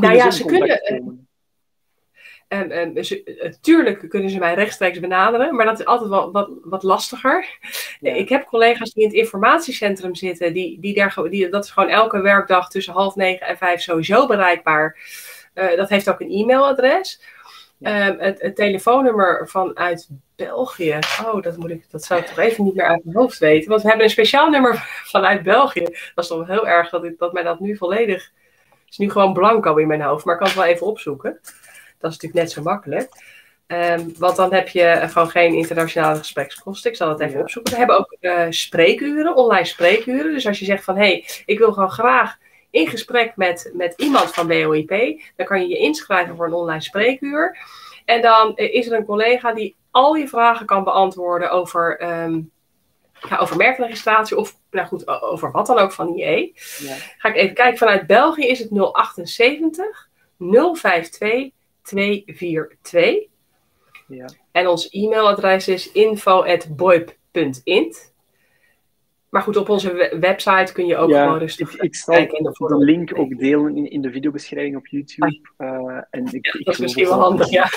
nou ja, ze kunnen. Komen? Um, ze, tuurlijk kunnen ze mij rechtstreeks benaderen, maar dat is altijd wel wat, wat lastiger. Ja. Ik heb collega's die in het informatiecentrum zitten, die, die daar, die, dat is gewoon elke werkdag tussen half negen en vijf sowieso bereikbaar. Uh, dat heeft ook een e-mailadres. Ehm, het, het, telefoonnummer vanuit België. Oh, dat, moet ik, dat zou ik toch even niet meer uit mijn hoofd weten. Want we hebben een speciaal nummer vanuit België. Dat is toch heel erg dat, ik, dat mij dat nu volledig. Het is nu gewoon blanco in mijn hoofd, maar ik kan het wel even opzoeken. Dat is natuurlijk net zo makkelijk. Um, want dan heb je gewoon geen internationale gesprekskosten. Ik zal het even opzoeken. We hebben ook uh, spreekuren, online spreekuren. Dus als je zegt van hé, hey, ik wil gewoon graag in gesprek met, met iemand van BOIP. Dan kan je je inschrijven voor een online spreekuur. En dan is er een collega die al je vragen kan beantwoorden over, um, ja, over merkregistratie of nou goed, over wat dan ook van IE. Ja. Ga ik even kijken. Vanuit België is het 078 052 242. Ja. En ons e-mailadres is info.boip.int. Maar goed, op onze website kun je ook gewoon rustig ik, ik zal de link ook delen in, in de videobeschrijving op YouTube. Uh, en ik, ja, dat is misschien wel handig, ja.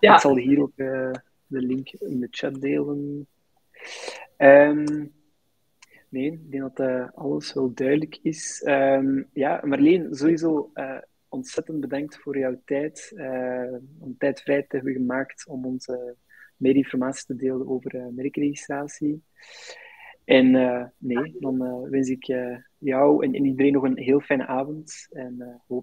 ja. Ik zal hier ook uh, de link in de chat delen. Um, nee, ik denk dat uh, alles wel duidelijk is. Um, ja, Marleen, sowieso ontzettend bedankt voor jouw tijd. om tijd vrij te hebben gemaakt om ons meer informatie te delen over merkregistratie. En uh, nee, dan uh, wens ik uh, jou en, en, iedereen nog een heel fijne avond. En hoop